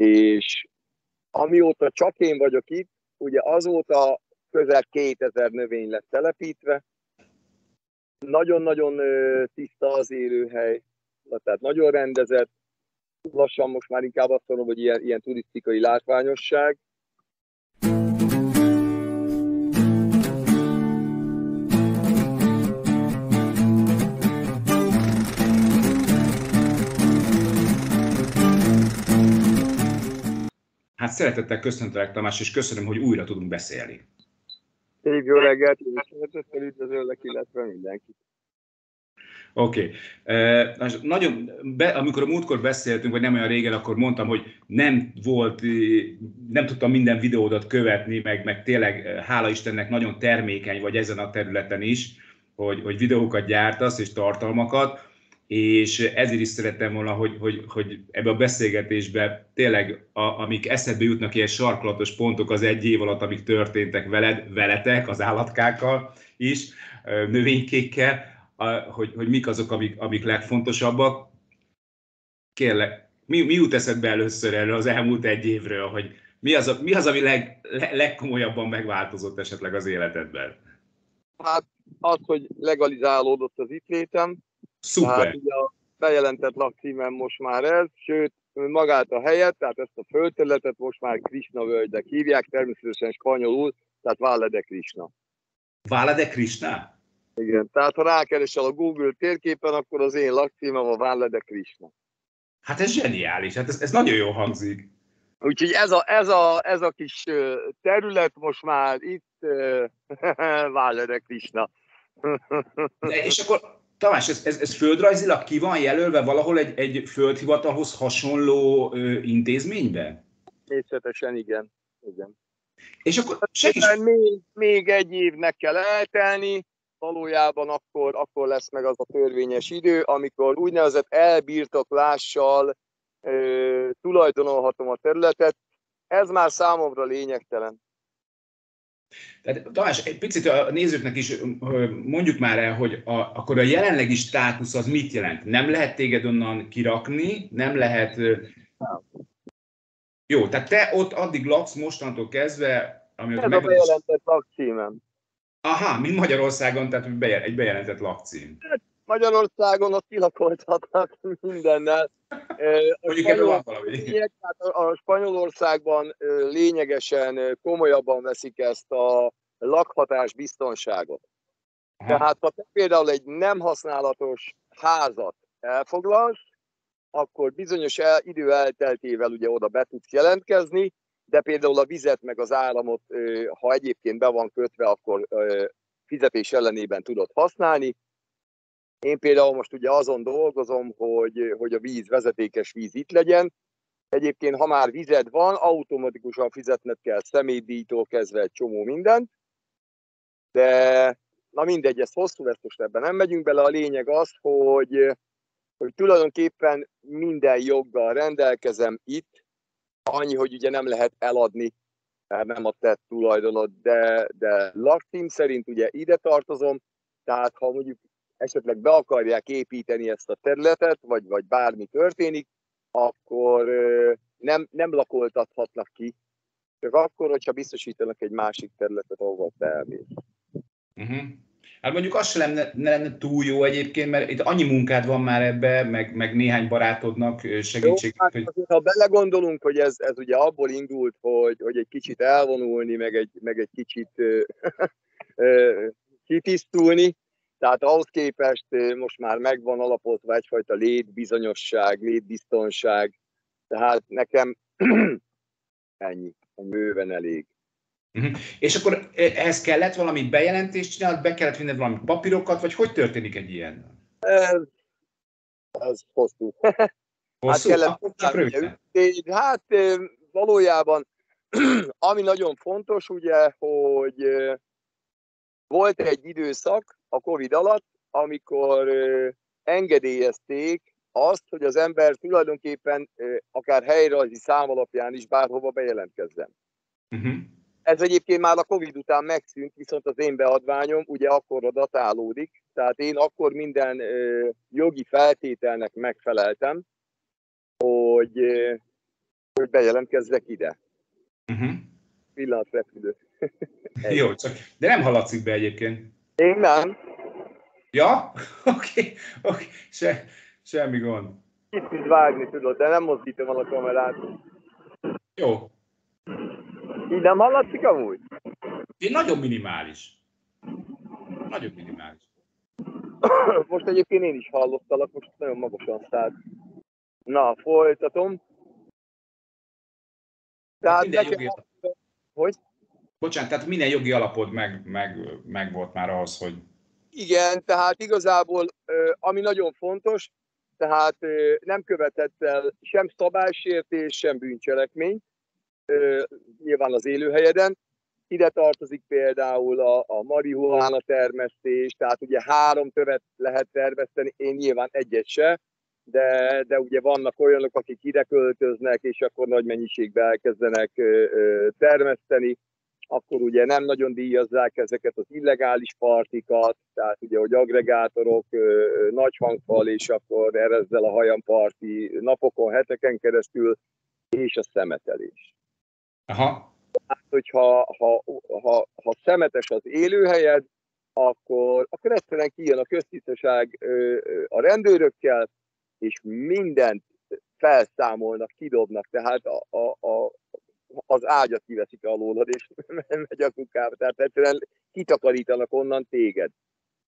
És amióta csak én vagyok itt, ugye azóta közel 2000 növény lett telepítve, nagyon-nagyon tiszta az élőhely, tehát nagyon rendezett, lassan most már inkább azt mondom, hogy ilyen, ilyen turisztikai látványosság. Hát szeretettel köszöntelek Tamás, és köszönöm, hogy újra tudunk beszélni. Szép jó reggelt, szeretettel üdvözöllek, illetve mindenkit. Oké. Okay. Uh, nagyon, be, amikor a múltkor beszéltünk, vagy nem olyan régen, akkor mondtam, hogy nem volt, nem tudtam minden videódat követni, meg, meg tényleg, hála Istennek, nagyon termékeny vagy ezen a területen is, hogy, hogy videókat gyártasz és tartalmakat, és ezért is szerettem volna, hogy, hogy, hogy ebbe a beszélgetésbe tényleg, a, amik eszedbe jutnak ilyen sarkalatos pontok az egy év alatt, amik történtek veled, veletek, az állatkákkal is, növénykékkel, hogy, hogy mik azok, amik, amik legfontosabbak. Kérlek, mi, mi jut eszedbe először erről az elmúlt egy évről, hogy mi az, mi az ami leg, legkomolyabban megváltozott esetleg az életedben? Hát az, hogy legalizálódott az itt létem. Szuper. Tehát ugye a bejelentett lakcímem most már ez, sőt, magát a helyet, tehát ezt a földterületet most már Krishna völgynek hívják, természetesen spanyolul, tehát Valle de Krishna. Valle de Krishna? Igen, tehát ha rákeresel a Google térképen, akkor az én lakcímem a Valle de Krishna. Hát ez zseniális, hát ez, ez nagyon jó hangzik. Úgyhogy ez a, ez, a, ez a kis terület most már itt Valle de Krishna. de és akkor Tamás, ez, ez, ez földrajzilag ki van jelölve valahol egy, egy földhivatalhoz hasonló ö, intézményben? Természetesen igen. igen. És akkor segíts... Még, még egy évnek kell eltelni, valójában akkor, akkor lesz meg az a törvényes idő, amikor úgynevezett elbirtoklással ö, tulajdonolhatom a területet. Ez már számomra lényegtelen. Tehát Tamás, egy picit a nézőknek is mondjuk már el, hogy a, akkor a jelenlegi státusz az mit jelent? Nem lehet téged onnan kirakni, nem lehet... Jó, tehát te ott addig laksz mostantól kezdve, ami Ez meg... a bejelentett lakcímem. Aha, mint Magyarországon, tehát egy bejelentett lakcím. Hát, Magyarországon ott kilakoltatnak mindennel. Ebben van valami. A Spanyolországban lényegesen komolyabban veszik ezt a lakhatás biztonságot. Tehát ha te például egy nem használatos házat elfoglalsz, akkor bizonyos el, idő elteltével ugye oda be tudsz jelentkezni, de például a vizet meg az áramot, ha egyébként be van kötve, akkor fizetés ellenében tudod használni, én például most ugye azon dolgozom, hogy, hogy a víz, vezetékes víz itt legyen. Egyébként, ha már vized van, automatikusan fizetned kell személydíjtól kezdve egy csomó mindent. De na mindegy, ez hosszú, ezt most ebben nem megyünk bele. A lényeg az, hogy, hogy tulajdonképpen minden joggal rendelkezem itt, annyi, hogy ugye nem lehet eladni, mert nem a tett tulajdonod, de, de lakcím szerint ugye ide tartozom, tehát ha mondjuk esetleg be akarják építeni ezt a területet, vagy, vagy bármi történik, akkor nem, nem lakoltathatnak ki, csak akkor, hogyha biztosítanak egy másik területet, ahol te elmész. Uh-huh. Hát mondjuk az sem lenne, ne lenne túl jó egyébként, mert itt annyi munkád van már ebbe, meg, meg néhány barátodnak segítség. Jó, hát hogy... azért, ha belegondolunk, hogy ez, ez ugye abból indult, hogy, hogy egy kicsit elvonulni, meg egy, meg egy kicsit kitisztulni, tehát ahhoz képest most már megvan alapozva egyfajta létbizonyosság, létbiztonság, tehát nekem ennyi, bőven elég. Uh-huh. És akkor ehhez kellett valami bejelentést csinálni, be kellett vinned valami papírokat, vagy hogy történik egy ilyen? Ez, ez hosszú. Hosszú? Hát, kellett, hát, hát valójában, ami nagyon fontos, ugye, hogy volt egy időszak, a Covid alatt, amikor engedélyezték azt, hogy az ember tulajdonképpen akár helyrajzi szám alapján is bárhova bejelentkezzen. Uh-huh. Ez egyébként már a Covid után megszűnt, viszont az én beadványom ugye akkorra datálódik, tehát én akkor minden jogi feltételnek megfeleltem, hogy hogy bejelentkezzek ide. Uh-huh. Pillanatrepülő. Jó, csak, de nem hallatszik be egyébként. Én nem. Ja? Oké, okay, oké, okay. Se, semmi gond. Kicsit vágni tudod, de nem mozdítom a kamerát. Jó. Így nem hallatszik amúgy? Én nagyon minimális. Nagyon minimális. most egyébként én is hallottalak, most nagyon magasan szállt. Na, folytatom. Tehát minden nekem... Hogy? Bocsánat, tehát minden jogi alapod meg, meg, meg volt már ahhoz, hogy... Igen, tehát igazából, ami nagyon fontos, tehát nem követett el sem szabálysértés, sem bűncselekményt, nyilván az élőhelyeden. Ide tartozik például a, a marihuána termesztés, tehát ugye három tövet lehet termeszteni, én nyilván egyet se, de, de ugye vannak olyanok, akik ide költöznek, és akkor nagy mennyiségben elkezdenek termeszteni, akkor ugye nem nagyon díjazzák ezeket az illegális partikat, tehát ugye, hogy agregátorok, nagy hangfal, és akkor erezzel a hajam parti napokon, heteken keresztül, és a szemetelés. Aha. Tehát, hogyha ha, ha, ha szemetes az élőhelyed, akkor, akkor egyszerűen kijön a köztisztaság a rendőrökkel, és mindent felszámolnak, kidobnak, tehát a, a, a, az ágyat kiveszik alólad, és megy a kukába. Tehát egyszerűen kitakarítanak onnan téged.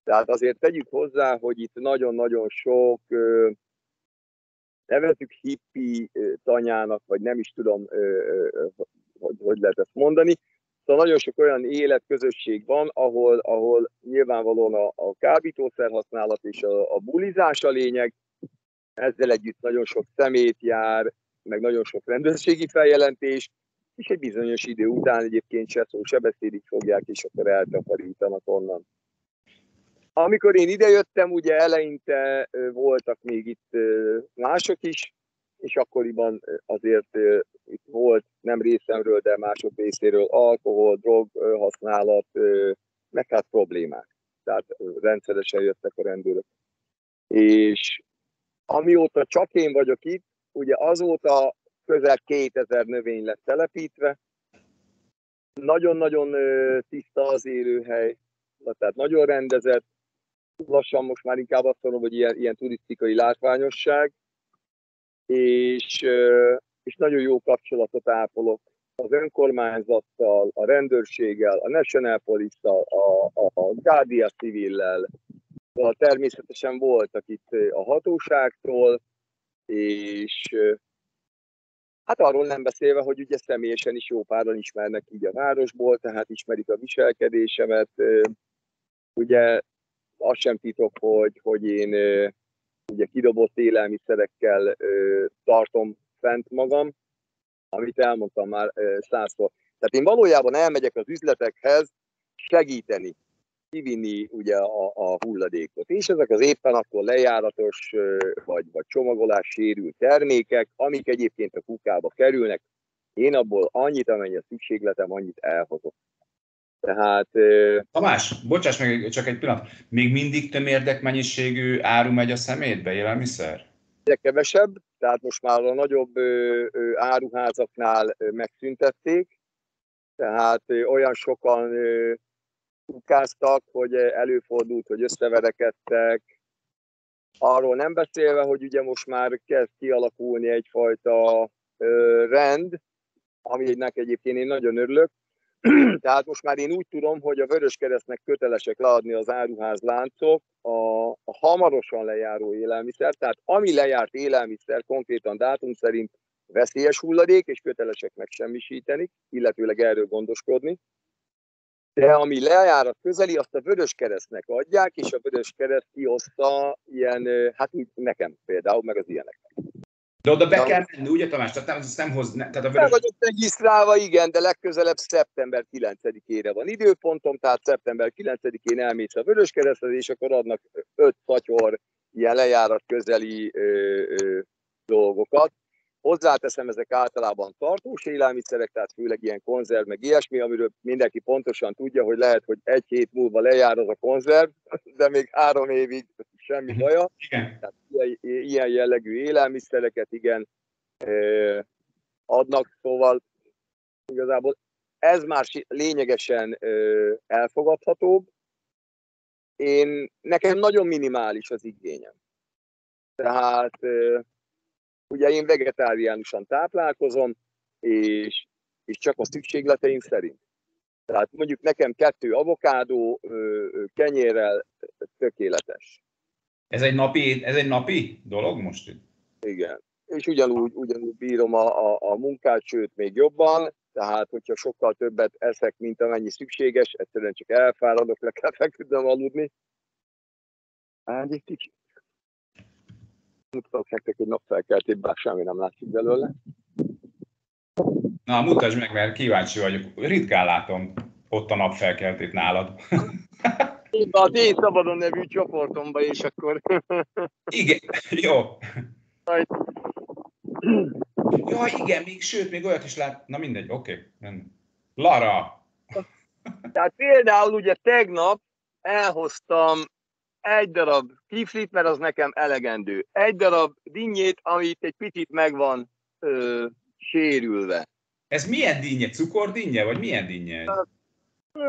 Tehát azért tegyük hozzá, hogy itt nagyon-nagyon sok, nevezzük hippi tanyának, vagy nem is tudom, hogy, hogy lehet ezt mondani. Szóval nagyon sok olyan életközösség van, ahol, ahol nyilvánvalóan a, a kábítószer használat és a, a bulizás a lényeg, ezzel együtt nagyon sok szemét jár, meg nagyon sok rendőrségi feljelentés, és egy bizonyos idő után egyébként se szó, se beszéd, így fogják, és akkor eltakarítanak onnan. Amikor én idejöttem, ugye eleinte voltak még itt mások is, és akkoriban azért itt volt nem részemről, de mások részéről alkohol, drog használat, meg hát problémák. Tehát rendszeresen jöttek a rendőrök. És amióta csak én vagyok itt, ugye azóta közel 2000 növény lett telepítve, nagyon-nagyon tiszta az élőhely, tehát nagyon rendezett, lassan most már inkább azt mondom, hogy ilyen, ilyen turisztikai látványosság, és, és nagyon jó kapcsolatot ápolok az önkormányzattal, a rendőrséggel, a National Police-tal, a, a, Guardia Civil-lel, természetesen voltak itt a hatóságtól, és hát arról nem beszélve, hogy ugye személyesen is jó páran ismernek így a városból, tehát ismerik a viselkedésemet. Ugye azt sem titok, hogy, hogy én ugye kidobott élelmiszerekkel tartom fent magam, amit elmondtam már százszor. Tehát én valójában elmegyek az üzletekhez segíteni kivinni ugye a, a hulladékot. És ezek az éppen akkor lejáratos vagy, vagy csomagolás sérült termékek, amik egyébként a kukába kerülnek, én abból annyit, amennyi a szükségletem, annyit elhozok. Tehát... Tamás, bocsáss meg csak egy pillanat, még mindig tömérdek mennyiségű áru megy a szemétbe, élelmiszer? De kevesebb, tehát most már a nagyobb áruházaknál megszüntették, tehát olyan sokan kukáztak, hogy előfordult, hogy összeverekedtek. Arról nem beszélve, hogy ugye most már kezd kialakulni egyfajta ö, rend, aminek egyébként én nagyon örülök. Tehát most már én úgy tudom, hogy a Vöröskeresztnek kötelesek leadni az áruház láncok a, a hamarosan lejáró élelmiszer, tehát ami lejárt élelmiszer konkrétan dátum szerint veszélyes hulladék, és kötelesek megsemmisíteni, illetőleg erről gondoskodni de ami lejárat közeli, azt a Vörös Keresztnek adják, és a Vörös Kereszt kioszta ilyen, hát úgy nekem például, meg az ilyeneknek. De oda be kell menni, ugye Tamás? Tehát nem, nem hoz, ne, tehát a vörös... vagyok regisztrálva, igen, de legközelebb szeptember 9-ére van időpontom, tehát szeptember 9-én elmész a Vörös Keresztre, és akkor adnak öt szatyor ilyen lejárat közeli ö, ö, dolgokat. Hozzáteszem, ezek általában tartós élelmiszerek, tehát főleg ilyen konzerv, meg ilyesmi, amiről mindenki pontosan tudja, hogy lehet, hogy egy hét múlva lejár az a konzerv, de még három évig semmi baja. Igen. Tehát ilyen, ilyen jellegű élelmiszereket, igen, adnak, szóval igazából ez már lényegesen elfogadhatóbb. Én, nekem nagyon minimális az igényem. Tehát ugye én vegetáriánusan táplálkozom, és, és csak a szükségleteim szerint. Tehát mondjuk nekem kettő avokádó kenyérrel tökéletes. Ez egy napi, ez egy napi dolog most? Igen. És ugyanúgy, ugyanúgy bírom a, a, a munkát, sőt még jobban, tehát hogyha sokkal többet eszek, mint amennyi szükséges, egyszerűen csak elfáradok, le kell feküdnöm aludni. Hát egy kicsit. Mutatok nektek egy napfelkeltét, bár semmi nem látszik belőle. Na, mutasd meg, mert kíváncsi vagyok. Ritkán látom ott a napfelkeltét nálad. Az én szabadon nevű csoportomba, és akkor... Igen, jó. Ja, igen, még, sőt, még olyat is lát... Na mindegy, oké. Okay. Lara! Tehát például ugye tegnap elhoztam egy darab kiflit, mert az nekem elegendő. Egy darab dinnyét, amit egy picit megvan ö, sérülve. Ez milyen dinnye? Cukordinnye, vagy milyen dinnye?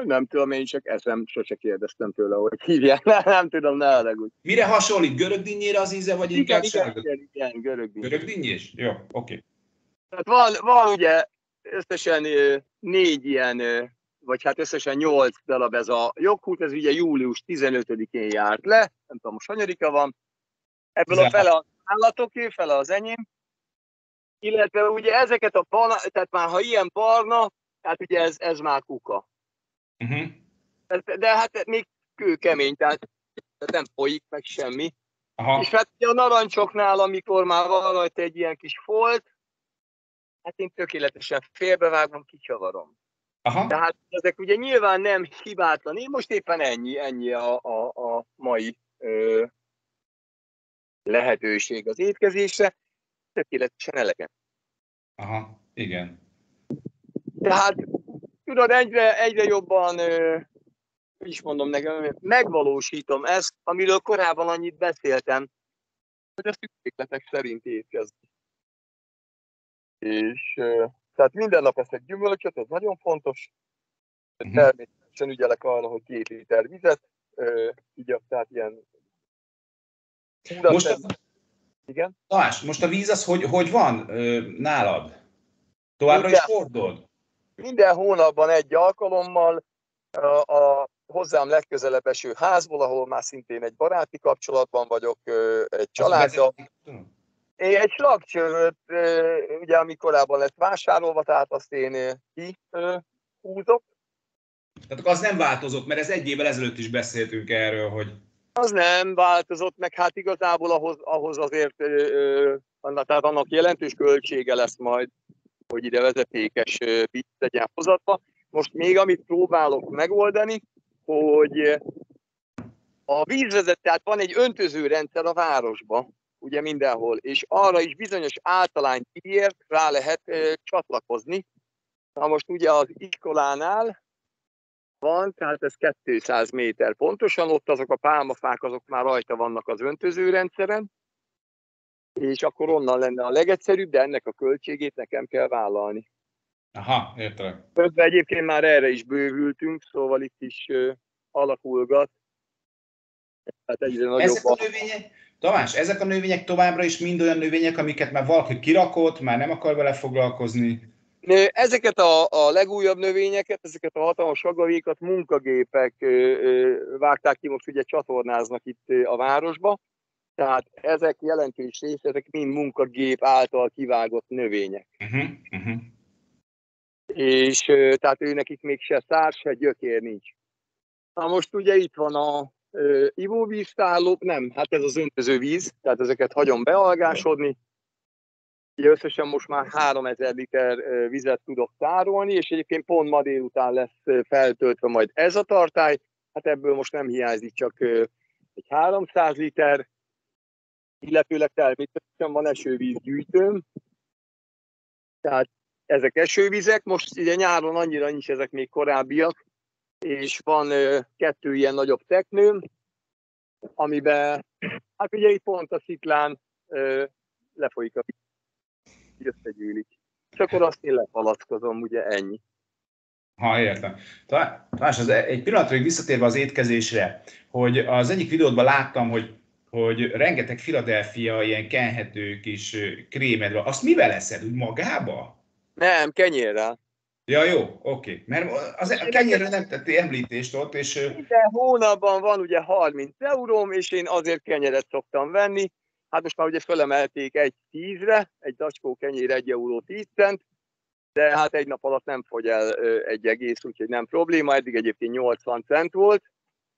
Nem tudom, én csak eszem, sose kérdeztem tőle, hogy hívják. Nem, nem tudom, ne haragudj. Mire hasonlít? Görög dinnyére az íze, vagy inkább igen, igen, igen, igen, görög dinnyés. Görög dinnyés? Jó, oké. Okay. Tehát van, van ugye összesen négy ilyen, vagy hát összesen nyolc darab ez a joghurt, ez ugye július 15-én járt le, nem tudom, most hanyarika van. Ebből a fele az állatoké, fele az enyém, illetve ugye ezeket a barna, tehát már ha ilyen barna, hát ugye ez, ez már kuka. Uh-huh. De, de hát még kőkemény, tehát, tehát nem folyik meg semmi. Aha. És hát ugye a narancsoknál, amikor már van rajta egy ilyen kis folt, hát én tökéletesen félbevágom, kicsavarom. Aha. Tehát ezek ugye nyilván nem hibátlan. Én most éppen ennyi, ennyi a, a, a mai ö, lehetőség az étkezésre tökéletesen elegem. Aha, igen. Tehát, tudod, egyre, egyre jobban, hogy is mondom nekem, megvalósítom ezt, amiről korábban annyit beszéltem, hogy a szükségletek szerint étkezni. És tehát minden nap eszek gyümölcsöt, ez nagyon fontos. Uh-huh. Természetesen ügyelek arra, hogy két liter vizet, így tehát ilyen most, igen. Tamás, most a víz az hogy, hogy van ö, nálad? Továbbra minden, is hordod? Minden hónapban egy alkalommal a, a hozzám legközelebb eső házból, ahol már szintén egy baráti kapcsolatban vagyok, egy családdal. Én egy slagcsövöt, ugye ami korábban lett vásárolva, tehát azt én kihúzok. Tehát az nem változott, mert ez egy évvel ezelőtt is beszéltünk erről, hogy az nem változott, meg hát igazából ahhoz, ahhoz azért ö, annak, tehát annak jelentős költsége lesz majd, hogy ide vezetékes víz legyen hozatva. Most még amit próbálok megoldani, hogy a vízvezet, tehát van egy öntözőrendszer a városban, ugye mindenhol, és arra is bizonyos általány díjért rá lehet ö, csatlakozni. Na most ugye az iskolánál van, tehát ez 200 méter pontosan, ott azok a pálmafák, azok már rajta vannak az öntözőrendszeren, és akkor onnan lenne a legegyszerűbb, de ennek a költségét nekem kell vállalni. Aha, értem. Közben egyébként már erre is bővültünk, szóval itt is uh, alakulgat. Tehát egyre nagyobb ezek a növények, Tamás, ezek a növények továbbra is mind olyan növények, amiket már valaki kirakott, már nem akar vele foglalkozni? Ezeket a, a legújabb növényeket, ezeket a hatalmas agavékat munkagépek vágták ki, most ugye csatornáznak itt a városba, tehát ezek jelentős része, ezek mind munkagép által kivágott növények. Uh-huh, uh-huh. És tehát ő nekik még se szár, se gyökér nincs. Na most ugye itt van a ivóvíztárló, nem, hát ez az öntöző víz, tehát ezeket hagyom bealgásodni, összesen most már 3000 liter vizet tudok tárolni, és egyébként pont ma délután lesz feltöltve majd ez a tartály. Hát ebből most nem hiányzik csak egy 300 liter, illetőleg természetesen van esővízgyűjtőm. Tehát ezek esővizek, most ugye nyáron annyira nincs ezek még korábbiak, és van kettő ilyen nagyobb teknőm, amiben, hát ugye itt pont a sziklán lefolyik a összegyűlik. És akkor azt én lepalackozom, ugye ennyi. Ha, értem. Talán, az egy pillanatra visszatérve az étkezésre, hogy az egyik videódban láttam, hogy, hogy rengeteg Philadelphia ilyen kenhető kis krémed van. Azt mivel eszed? Úgy magába? Nem, kenyérrel. Ja, jó, oké. Mert az, a kenyérre nem tettél említést ott, és... Minden hónapban van ugye 30 euróm, és én azért kenyeret szoktam venni. Hát most már ugye fölemelték egy tízre, egy zacskó kenyér egy euró 10 cent, de hát egy nap alatt nem fogy el egy egész, úgyhogy nem probléma. Eddig egyébként 80 cent volt,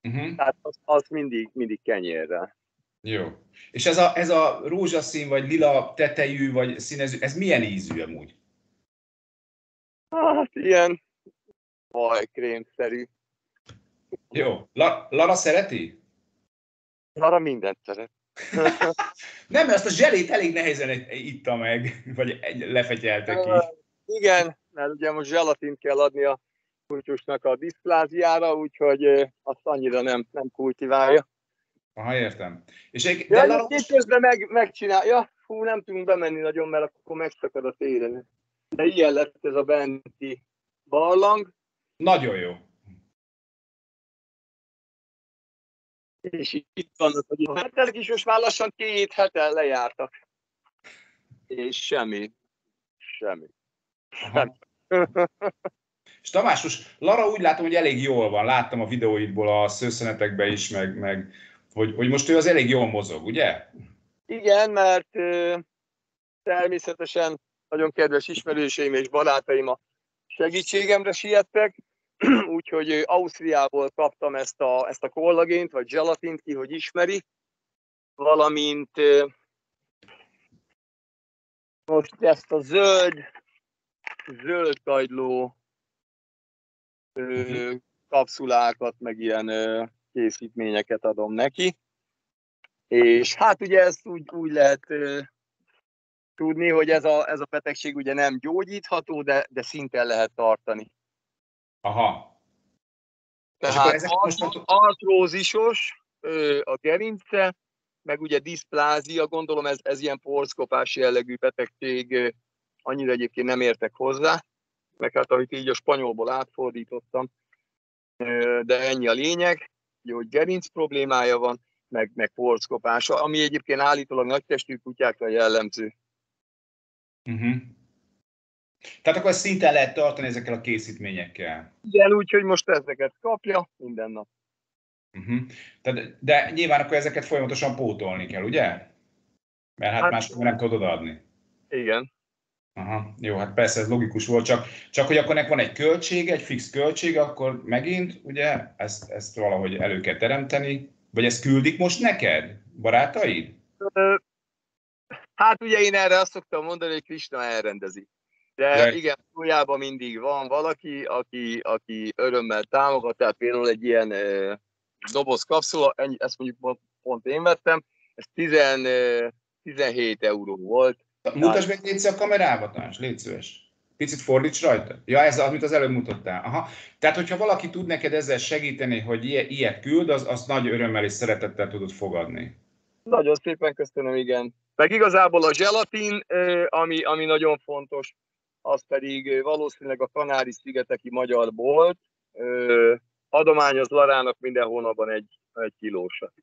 uh-huh. tehát az, az mindig, mindig kenyérre. Jó. És ez a, ez a rózsaszín, vagy lila tetejű, vagy színező, ez milyen ízű amúgy? Hát ilyen vajkrémszerű. Jó. La, Lara szereti? Lara mindent szeret. nem, mert azt a zselét elég nehezen itta meg, vagy lefegyelte ki. Igen, mert ugye most zselatint kell adni a kutyusnak a diszpláziára, úgyhogy azt annyira nem, nem kultiválja. Aha, értem. És egy, de ja, most... közben meg, megcsinálja. Hú, nem tudunk bemenni nagyon, mert akkor megszakad a téren. De ilyen lett ez a benti barlang. Nagyon jó. És itt vannak, a hetelek is most már lassan két heten lejártak. És semmi. Semmi. És Tamás, most Lara úgy látom, hogy elég jól van. Láttam a videóidból a szőszenetekben is, meg, meg hogy, hogy most ő az elég jól mozog, ugye? Igen, mert természetesen nagyon kedves ismerőseim és barátaim a segítségemre siettek, úgyhogy Ausztriából kaptam ezt a, ezt a kollagént, vagy gelatint, ki hogy ismeri, valamint most ezt a zöld, zöld kagyló kapszulákat, meg ilyen készítményeket adom neki. És hát ugye ezt úgy, úgy lehet tudni, hogy ez a, ez a betegség ugye nem gyógyítható, de, de szinten lehet tartani. Aha. Tehát artrózisos a gerince, meg ugye diszplázia, gondolom ez, ez ilyen porszkopás jellegű betegség, annyira egyébként nem értek hozzá, meg hát amit így a spanyolból átfordítottam, de ennyi a lényeg, hogy gerinc problémája van, meg, meg porszkopása, ami egyébként állítólag nagy testű kutyákra jellemző. Uh-huh. Tehát akkor szinten lehet tartani ezekkel a készítményekkel. Igen, úgyhogy most ezeket kapja minden nap. Uh-huh. Tehát, de nyilván akkor ezeket folyamatosan pótolni kell, ugye? Mert hát, hát máskor nem tudod adni. Igen. Aha, jó, hát persze ez logikus volt, csak, csak hogy akkor nek van egy költsége, egy fix költsége, akkor megint ugye ezt, ezt valahogy elő kell teremteni, vagy ezt küldik most neked, barátaid? Hát ugye én erre azt szoktam mondani, hogy Krishna elrendezi. De De igen, újjában mindig van valaki, aki, aki örömmel támogat, tehát például egy ilyen e, doboz kapszula, ennyi, ezt mondjuk pont, pont én vettem, ez 10, e, 17 euró volt. Mutasd meg légy a kamerába, Tans, légy szíves. Picit fordíts rajta. Ja, ez az, amit az előbb mutattál. Aha. Tehát, hogyha valaki tud neked ezzel segíteni, hogy ilyet, ilyet küld, az, az nagy örömmel és szeretettel tudod fogadni. Nagyon szépen köszönöm, igen. Meg igazából a gelatin, ami, ami nagyon fontos, az pedig valószínűleg a Kanári-szigeteki magyar bolt. Adományoz Larának minden hónapban egy, egy kilósat.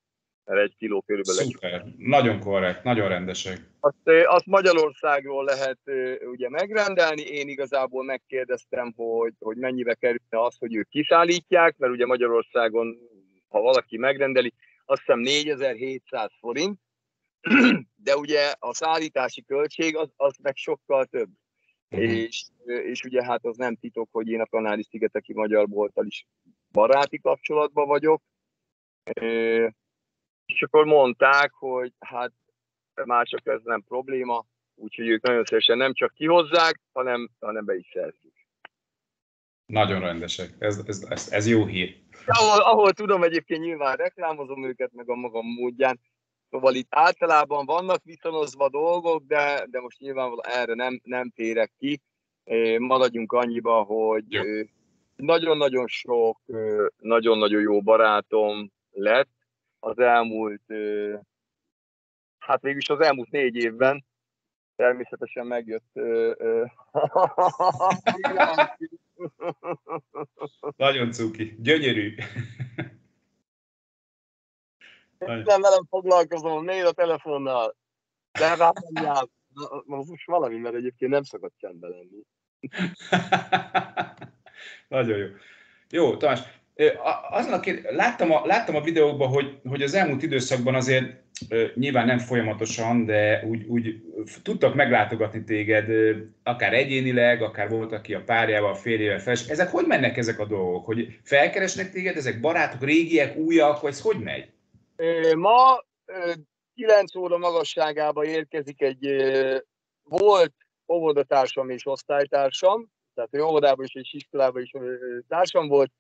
Mert egy kiló körülbelül. Szuper, nagyon korrekt, nagyon rendesek. Azt, azt Magyarországról lehet ugye megrendelni. Én igazából megkérdeztem, hogy, hogy mennyibe kerülne az, hogy ők kiszállítják, mert ugye Magyarországon, ha valaki megrendeli, azt hiszem 4700 forint, de ugye a szállítási költség az, az meg sokkal több. Uh-huh. És, és ugye hát az nem titok, hogy én a Kanári-szigeteki magyar bolttal is baráti kapcsolatban vagyok. És akkor mondták, hogy hát már csak ez nem probléma, úgyhogy ők nagyon szívesen nem csak kihozzák, hanem, hanem be is szerzik. Nagyon rendesek, ez, ez, ez, ez jó hír. Ahol, ahol tudom, egyébként nyilván reklámozom őket, meg a magam módján, Szóval itt általában vannak viszonozva dolgok, de, de most nyilvánvalóan erre nem, nem térek ki. Maradjunk annyiba, hogy nagyon-nagyon sok, nagyon-nagyon jó barátom lett az elmúlt, hát végülis az elmúlt négy évben, természetesen megjött Nagyon cuki, gyönyörű. Nem velem foglalkozom, miért a telefonnal? De rá nem jár. Most valami, mert egyébként nem szokott csendben lenni. Nagyon jó. Jó, Tamás, azon a kér... láttam, a, láttam a videókban, hogy, hogy az elmúlt időszakban azért nyilván nem folyamatosan, de úgy, úgy tudtak meglátogatni téged, akár egyénileg, akár volt, aki a párjával, a férjével fel. Ezek hogy mennek ezek a dolgok? Hogy felkeresnek téged, ezek barátok, régiek, újak, vagy ez hogy megy? Ma 9 óra magasságában érkezik egy volt óvodatársam és osztálytársam, tehát ő óvodában is és iskolában is társam volt,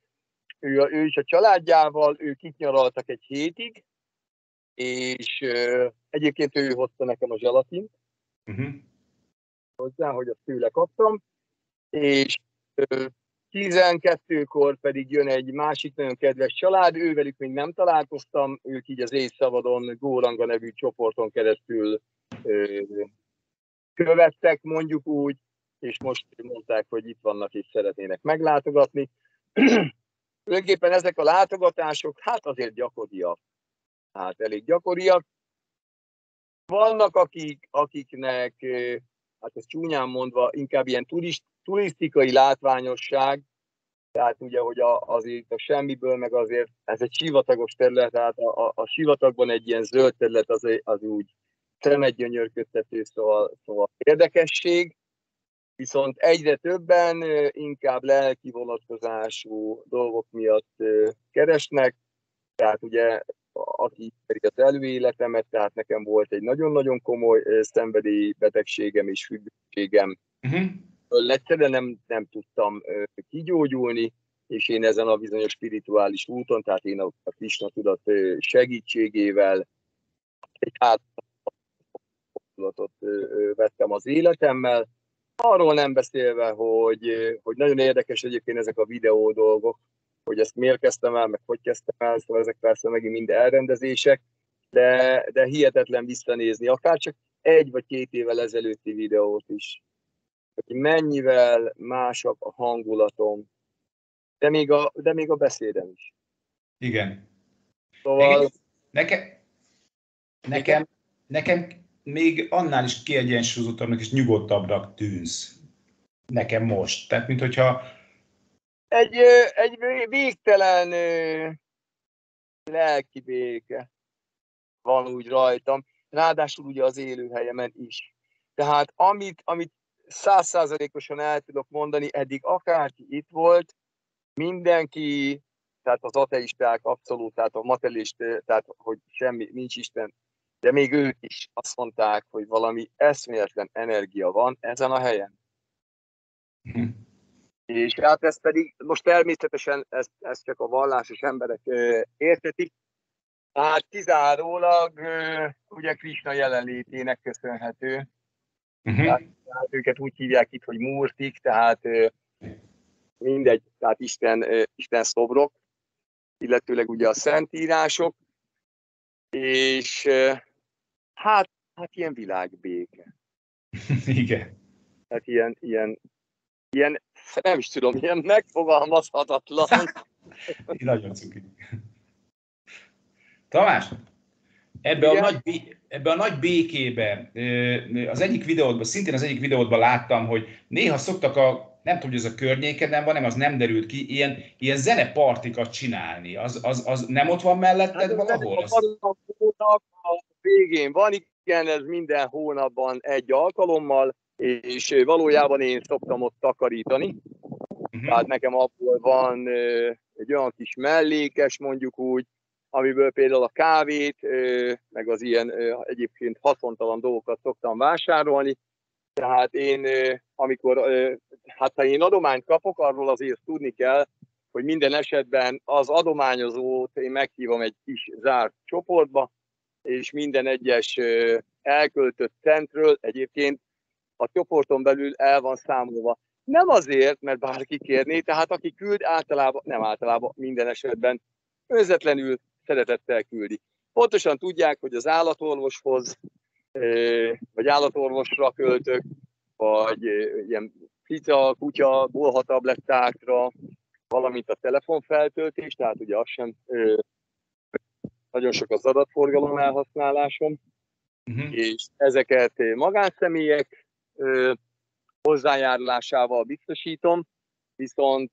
ő, ő is a családjával, ők itt nyaraltak egy hétig, és egyébként ő hozta nekem a zselatint uh-huh. hozzá, hogy azt tőle kaptam, és 12-kor pedig jön egy másik nagyon kedves család, ővelük még nem találkoztam, ők így az Éjszavadon Góranga nevű csoporton keresztül uh, követtek, mondjuk úgy, és most mondták, hogy itt vannak és szeretnének meglátogatni. Tulajdonképpen ezek a látogatások, hát azért gyakoriak. Hát elég gyakoriak. Vannak, akik, akiknek, hát ez csúnyán mondva, inkább ilyen turist, turisztikai látványosság, tehát ugye, hogy a, azért a semmiből, meg azért ez egy sivatagos terület, tehát a, a, a sivatagban egy ilyen zöld terület az, az úgy szemet gyönyörködtető, szóval, szóval érdekesség viszont egyre többen inkább lelki vonatkozású dolgok miatt keresnek, tehát ugye aki ismeri az előéletemet, tehát nekem volt egy nagyon-nagyon komoly szenvedélybetegségem és függőségem. Uh-huh. Egyszerűen nem, nem tudtam kigyógyulni, és én ezen a bizonyos spirituális úton, tehát én a Krishna tudat segítségével egy átlatot vettem az életemmel, Arról nem beszélve, hogy, hogy nagyon érdekes egyébként ezek a videó dolgok, hogy ezt miért kezdtem el, meg hogy kezdtem el, szóval ezek persze megint mind elrendezések, de, de hihetetlen visszanézni, akár csak egy vagy két évvel ezelőtti videót is. Hogy mennyivel másabb a hangulatom, de még a, de még a beszédem is. Igen. Szóval... Nekem, nekem, nekem még annál is kiegyensúlyozottabbnak és nyugodtabbnak tűnsz nekem most. Tehát, mint hogyha... Egy, egy végtelen lelki béke van úgy rajtam, ráadásul ugye az élőhelyemen is. Tehát amit, amit százszázalékosan el tudok mondani, eddig akárki itt volt, mindenki, tehát az ateisták abszolút, tehát a materialist, tehát hogy semmi, nincs Isten, de még ők is azt mondták, hogy valami eszméletlen energia van ezen a helyen. Hm. És hát ez pedig, most természetesen ezt, ezt csak a vallásos emberek értetik, hát kizárólag ugye Krishna jelenlétének köszönhető. Uh-huh. Tehát, tehát őket úgy hívják itt, hogy murtik, tehát mindegy, tehát Isten, Isten szobrok, illetőleg ugye a szentírások, és Hát, hát ilyen világbéke. Igen. Hát ilyen, ilyen, ilyen, nem is tudom, ilyen megfogalmazhatatlan. Nagyon cuki. Tamás, ebbe a, nagy, ebbe a nagy békébe, az egyik videódban, szintén az egyik videódban láttam, hogy néha szoktak a nem tudom, hogy ez a környékeden van, nem, az nem derült ki, ilyen, ilyen zenepartikat csinálni. Az, az, az nem ott van melletted hát, valahol? A, a végén van, igen, ez minden hónapban egy alkalommal, és valójában én szoktam ott takarítani. Uh-huh. Tehát nekem abból van egy olyan kis mellékes, mondjuk úgy, amiből például a kávét, meg az ilyen egyébként haszontalan dolgokat szoktam vásárolni, tehát én, amikor, hát ha én adományt kapok, arról azért tudni kell, hogy minden esetben az adományozót én meghívom egy kis zárt csoportba, és minden egyes elköltött centről egyébként a csoporton belül el van számolva. Nem azért, mert bárki kérné, tehát aki küld, általában, nem általában, minden esetben önzetlenül szeretettel küldi. Pontosan tudják, hogy az állatorvoshoz vagy állatorvosra költök, vagy ilyen pizza, kutya, bolhatablettákra, valamint a telefonfeltöltés, tehát ugye az sem nagyon sok az adatforgalom elhasználásom, uh-huh. és ezeket magánszemélyek hozzájárulásával biztosítom, viszont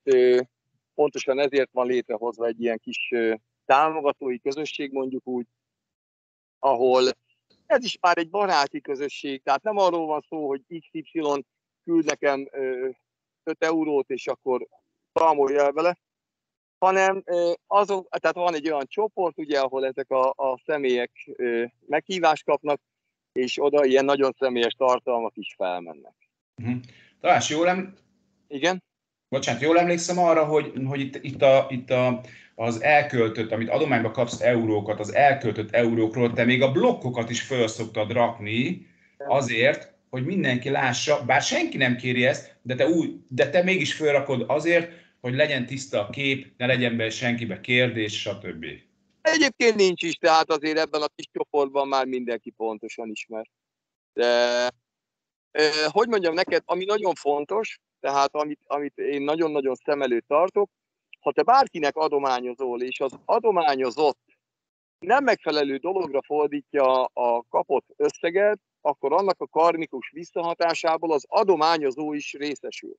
pontosan ezért van létrehozva egy ilyen kis támogatói közösség, mondjuk úgy, ahol ez is már egy baráti közösség, tehát nem arról van szó, hogy XY küld nekem 5 eurót, és akkor számolja el vele, hanem azok, tehát van egy olyan csoport, ugye, ahol ezek a, a személyek meghívást kapnak, és oda ilyen nagyon személyes tartalmak is felmennek. Uh-huh. Talán jól em... Igen? Bocsánat, jól emlékszem arra, hogy, hogy itt, itt, a, itt a, az elköltött, amit adományba kapsz eurókat, az elköltött eurókról te még a blokkokat is föl szoktad rakni azért, hogy mindenki lássa, bár senki nem kéri ezt, de te, úgy, de te mégis fölrakod azért, hogy legyen tiszta a kép, ne legyen be senkibe kérdés, stb. Egyébként nincs is, tehát azért ebben a kis csoportban már mindenki pontosan ismer. De hogy mondjam neked, ami nagyon fontos, tehát amit, amit én nagyon-nagyon szem előtt tartok, ha te bárkinek adományozol, és az adományozott nem megfelelő dologra fordítja a kapott összeget, akkor annak a karmikus visszahatásából az adományozó is részesül.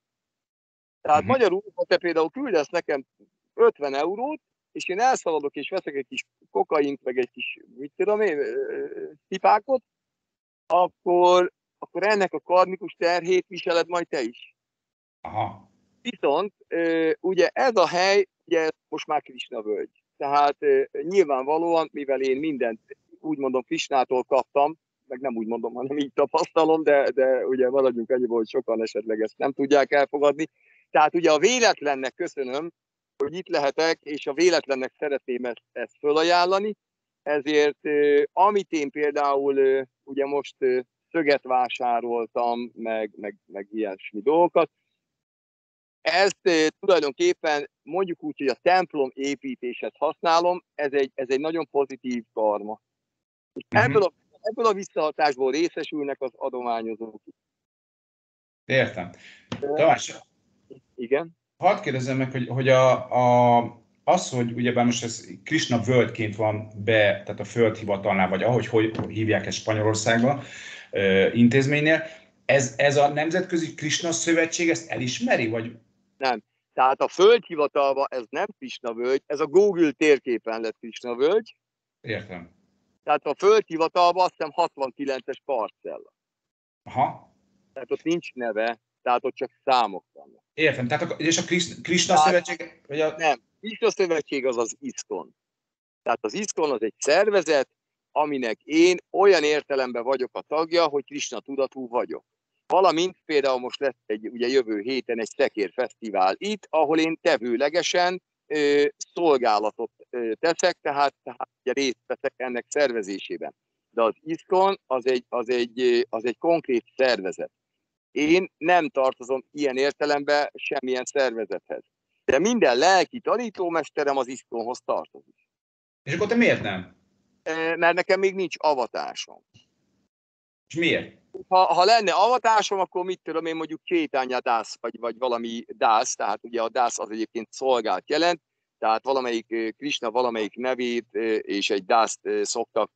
Tehát uh-huh. magyarul, ha te például küldesz nekem 50 eurót, és én elszaladok és veszek egy kis kokaint, meg egy kis, mit tudom én, pipákot, akkor, akkor ennek a karmikus terhét viseled majd te is. Aha. Viszont ugye ez a hely, ugye most már Krisna völgy. Tehát nyilvánvalóan, mivel én mindent úgy mondom Krisnától kaptam, meg nem úgy mondom, hanem így tapasztalom, de, de ugye maradjunk annyiból, hogy sokan esetleg ezt nem tudják elfogadni. Tehát ugye a véletlennek köszönöm, hogy itt lehetek, és a véletlennek szeretném ezt, ezt fölajánlani, ezért amit én például ugye most szöget vásároltam, meg, meg, meg ilyesmi dolgokat, ezt tulajdonképpen mondjuk úgy, hogy a templom építéshez használom, ez egy, ez egy nagyon pozitív karma. És uh-huh. ebből, a, ebből a visszahatásból részesülnek az adományozók. Értem. Tamás, igen. Hadd kérdezzem meg, hogy, hogy a, a, az, hogy ugyebár most ez Krishna völgyként van be, tehát a földhivatalnál, vagy ahogy hogy hívják ezt Spanyolországban, intézménynél, ez, ez a Nemzetközi Krishna Szövetség ezt elismeri, vagy nem. Tehát a földhivatalban ez nem Krishna völgy, ez a Google térképen lett Krishna völgy. Értem. Tehát a földhivatalban azt hiszem 69-es parcella. Aha. Tehát ott nincs neve, tehát ott csak számok vannak. Értem, tehát a, és a Krishna Szövetség? Vagy a... Nem, Krishna Szövetség az az ISKCON. Tehát az ISKCON az egy szervezet, aminek én olyan értelemben vagyok a tagja, hogy Krishna tudatú vagyok. Valamint például most lesz egy ugye jövő héten egy szekérfesztivál itt, ahol én tevőlegesen ö, szolgálatot ö, teszek, tehát, tehát ugye részt veszek ennek szervezésében. De az ISKON az egy, az egy, az egy konkrét szervezet. Én nem tartozom ilyen értelemben semmilyen szervezethez. De minden lelki tanítómesterem az ISKONhoz tartozik. És akkor te miért nem? Mert nekem még nincs avatásom. És miért? Ha, ha lenne avatásom, akkor mit tudom én mondjuk Csétánya dász, vagy, vagy valami dász, tehát ugye a dász az egyébként szolgált jelent, tehát valamelyik Krishna valamelyik nevét és egy dászt szoktak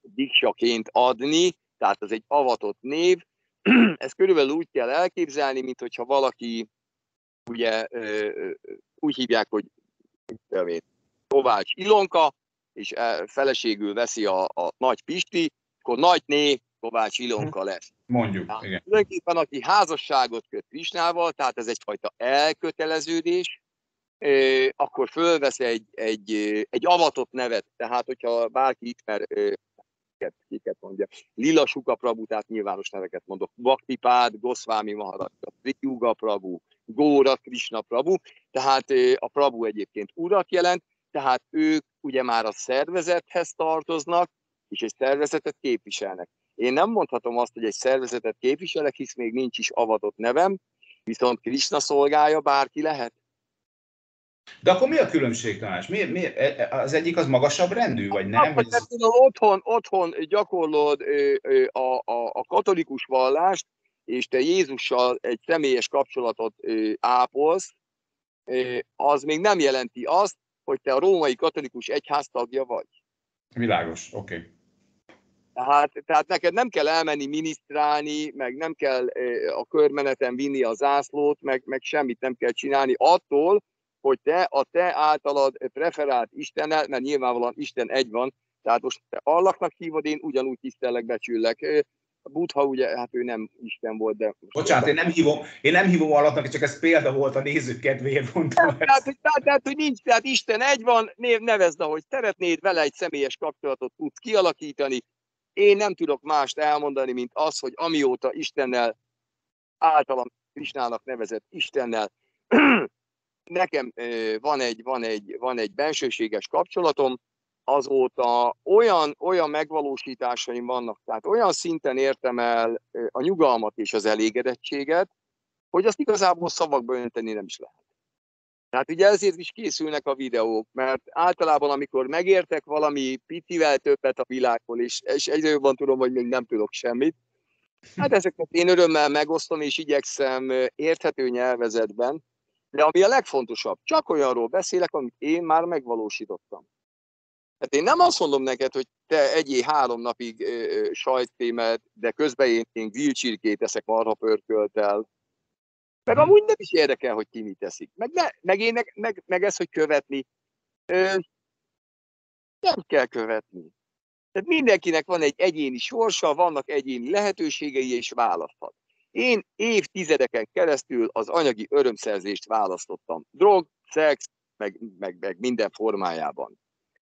diksaként adni, tehát ez egy avatott név. Ezt körülbelül úgy kell elképzelni, mint hogyha valaki ugye úgy hívják, hogy Kovács Ilonka, és feleségül veszi a, a nagy Pisti, akkor nagy né Kovács Ilonka lesz. Mondjuk, tehát, igen. Tulajdonképpen, aki házasságot köt Krisnával, tehát ez egyfajta elköteleződés, akkor fölvesz egy, egy, egy avatott nevet. Tehát, hogyha bárki ismer, kiket, kiket mondja, Lila Suka Prabhu, tehát nyilvános neveket mondok, Baktipád, Goszvámi Maharaj, Prityuga Prabhu, Góra Krishna Prabhu, tehát a Prabhu egyébként urat jelent, tehát ők ugye már a szervezethez tartoznak, és egy szervezetet képviselnek. Én nem mondhatom azt, hogy egy szervezetet képviselek, hisz még nincs is avatott nevem, viszont Krishna szolgálja bárki lehet. De akkor mi a különbség, Tamás? Mi, mi, e, e, az egyik az magasabb rendű, vagy nem? Vagy ez... otthon, otthon gyakorlod a, a, a katolikus vallást, és te Jézussal egy személyes kapcsolatot ápolsz, az még nem jelenti azt, hogy te a római katolikus egyház tagja vagy. Világos, oké. Okay. Tehát, tehát neked nem kell elmenni minisztrálni, meg nem kell a körmeneten vinni a zászlót, meg, meg semmit nem kell csinálni attól, hogy te a te általad preferált Istennel, mert nyilvánvalóan Isten egy van, tehát most te Allahnak hívod, én ugyanúgy tisztellek, becsüllek. Buddha ugye, hát ő nem Isten volt, de... Bocsánat, én nem hívom, én nem hívom Allahnak, csak ez példa volt a nézők kedvéért mondtam. Tehát, tehát, tehát, tehát, hogy nincs, tehát Isten egy van, név, nevezd, ahogy szeretnéd, vele egy személyes kapcsolatot tudsz kialakítani. Én nem tudok mást elmondani, mint az, hogy amióta Istennel, általam Krisnának nevezett Istennel nekem van egy, van, egy, van egy bensőséges kapcsolatom, azóta olyan, olyan megvalósításaim vannak, tehát olyan szinten értem el a nyugalmat és az elégedettséget, hogy azt igazából szavakba önteni nem is lehet. Tehát ugye ezért is készülnek a videók, mert általában amikor megértek valami picivel többet a világból, és, és egyre jobban tudom, hogy még nem tudok semmit, hát ezeket én örömmel megosztom, és igyekszem érthető nyelvezetben, de ami a legfontosabb, csak olyanról beszélek, amit én már megvalósítottam. Hát én nem azt mondom neked, hogy te egyé három napig sajtfémet, de közben én, én grillcsirkét eszek marha pörköltel. Meg amúgy nem is érdekel, hogy ki mit teszik. Meg, ne, meg, én, meg, meg ez, hogy követni. Ö, nem kell követni. Tehát mindenkinek van egy egyéni sorsa, vannak egyéni lehetőségei, és választhat. Én évtizedeken keresztül az anyagi örömszerzést választottam. Drog, szex, meg, meg, meg minden formájában.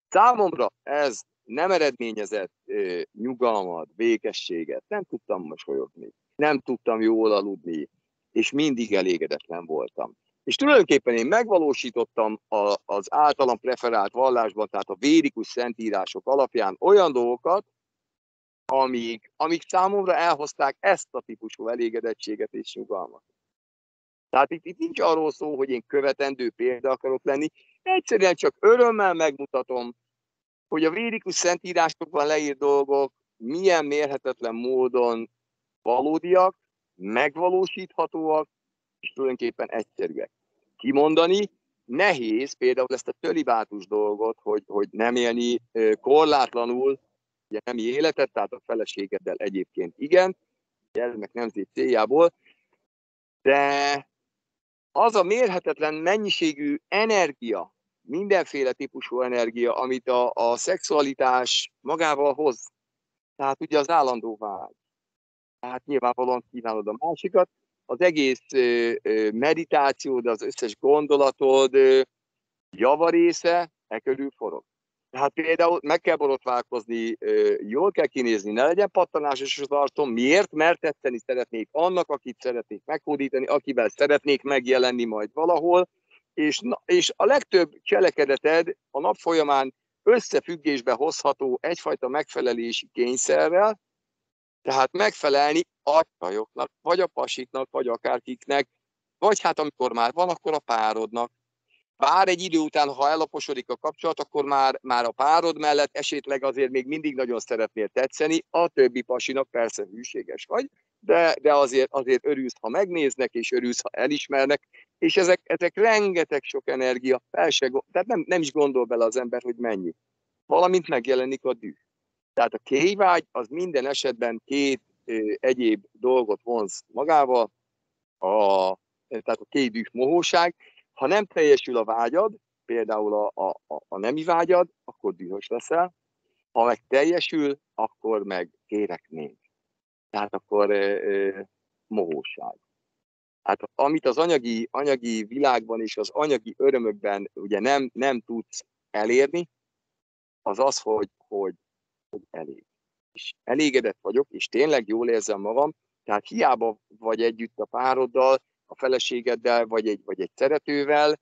Számomra ez nem eredményezett ö, nyugalmat, békességet. Nem tudtam mosolyogni, nem tudtam jól aludni, és mindig elégedetlen voltam. És tulajdonképpen én megvalósítottam a, az általam preferált vallásban, tehát a védikus szentírások alapján olyan dolgokat, amíg, amíg számomra elhozták ezt a típusú elégedettséget és nyugalmat. Tehát itt, itt nincs arról szó, hogy én követendő példa akarok lenni, egyszerűen csak örömmel megmutatom, hogy a védikus szentírásokban leírt dolgok milyen mérhetetlen módon valódiak, megvalósíthatóak, és tulajdonképpen egyszerűek. Kimondani nehéz például ezt a tölibátus dolgot, hogy, hogy nem élni korlátlanul ugye nem életet, tehát a feleségeddel egyébként igen, gyermek nemzét céljából, de az a mérhetetlen mennyiségű energia, mindenféle típusú energia, amit a, a szexualitás magával hoz, tehát ugye az állandó vágy. Tehát nyilvánvalóan kínálod a másikat, az egész meditációd, az összes gondolatod javarésze e körül forog. Hát például meg kell borotválkozni, jól kell kinézni, ne legyen pattanásos az arcom. Miért? Mert tetszeni szeretnék annak, akit szeretnék meghódítani, akivel szeretnék megjelenni majd valahol, és, és a legtöbb cselekedeted a nap folyamán összefüggésbe hozható egyfajta megfelelési kényszerrel, tehát megfelelni a csajoknak, vagy a pasiknak, vagy akárkiknek, vagy hát amikor már van, akkor a párodnak, bár egy idő után, ha ellaposodik a kapcsolat, akkor már, már a párod mellett esetleg azért még mindig nagyon szeretnél tetszeni, a többi pasinak persze hűséges vagy, de, de azért, azért örülsz, ha megnéznek, és örülsz, ha elismernek, és ezek, ezek rengeteg sok energia, fel se, tehát nem, nem is gondol bele az ember, hogy mennyi. Valamint megjelenik a düh. Tehát a kévágy az minden esetben két ö, egyéb dolgot vonz magával, a, tehát a két düh mohóság, ha nem teljesül a vágyad, például a, a, a, nemi vágyad, akkor dühös leszel, ha meg teljesül, akkor meg kéreknénk. Tehát akkor e, e, mohóság. Hát amit az anyagi, anyagi világban és az anyagi örömökben ugye nem, nem tudsz elérni, az az, hogy, hogy, hogy elég. És elégedett vagyok, és tényleg jól érzem magam, tehát hiába vagy együtt a pároddal, a feleségeddel, vagy egy, vagy egy szeretővel.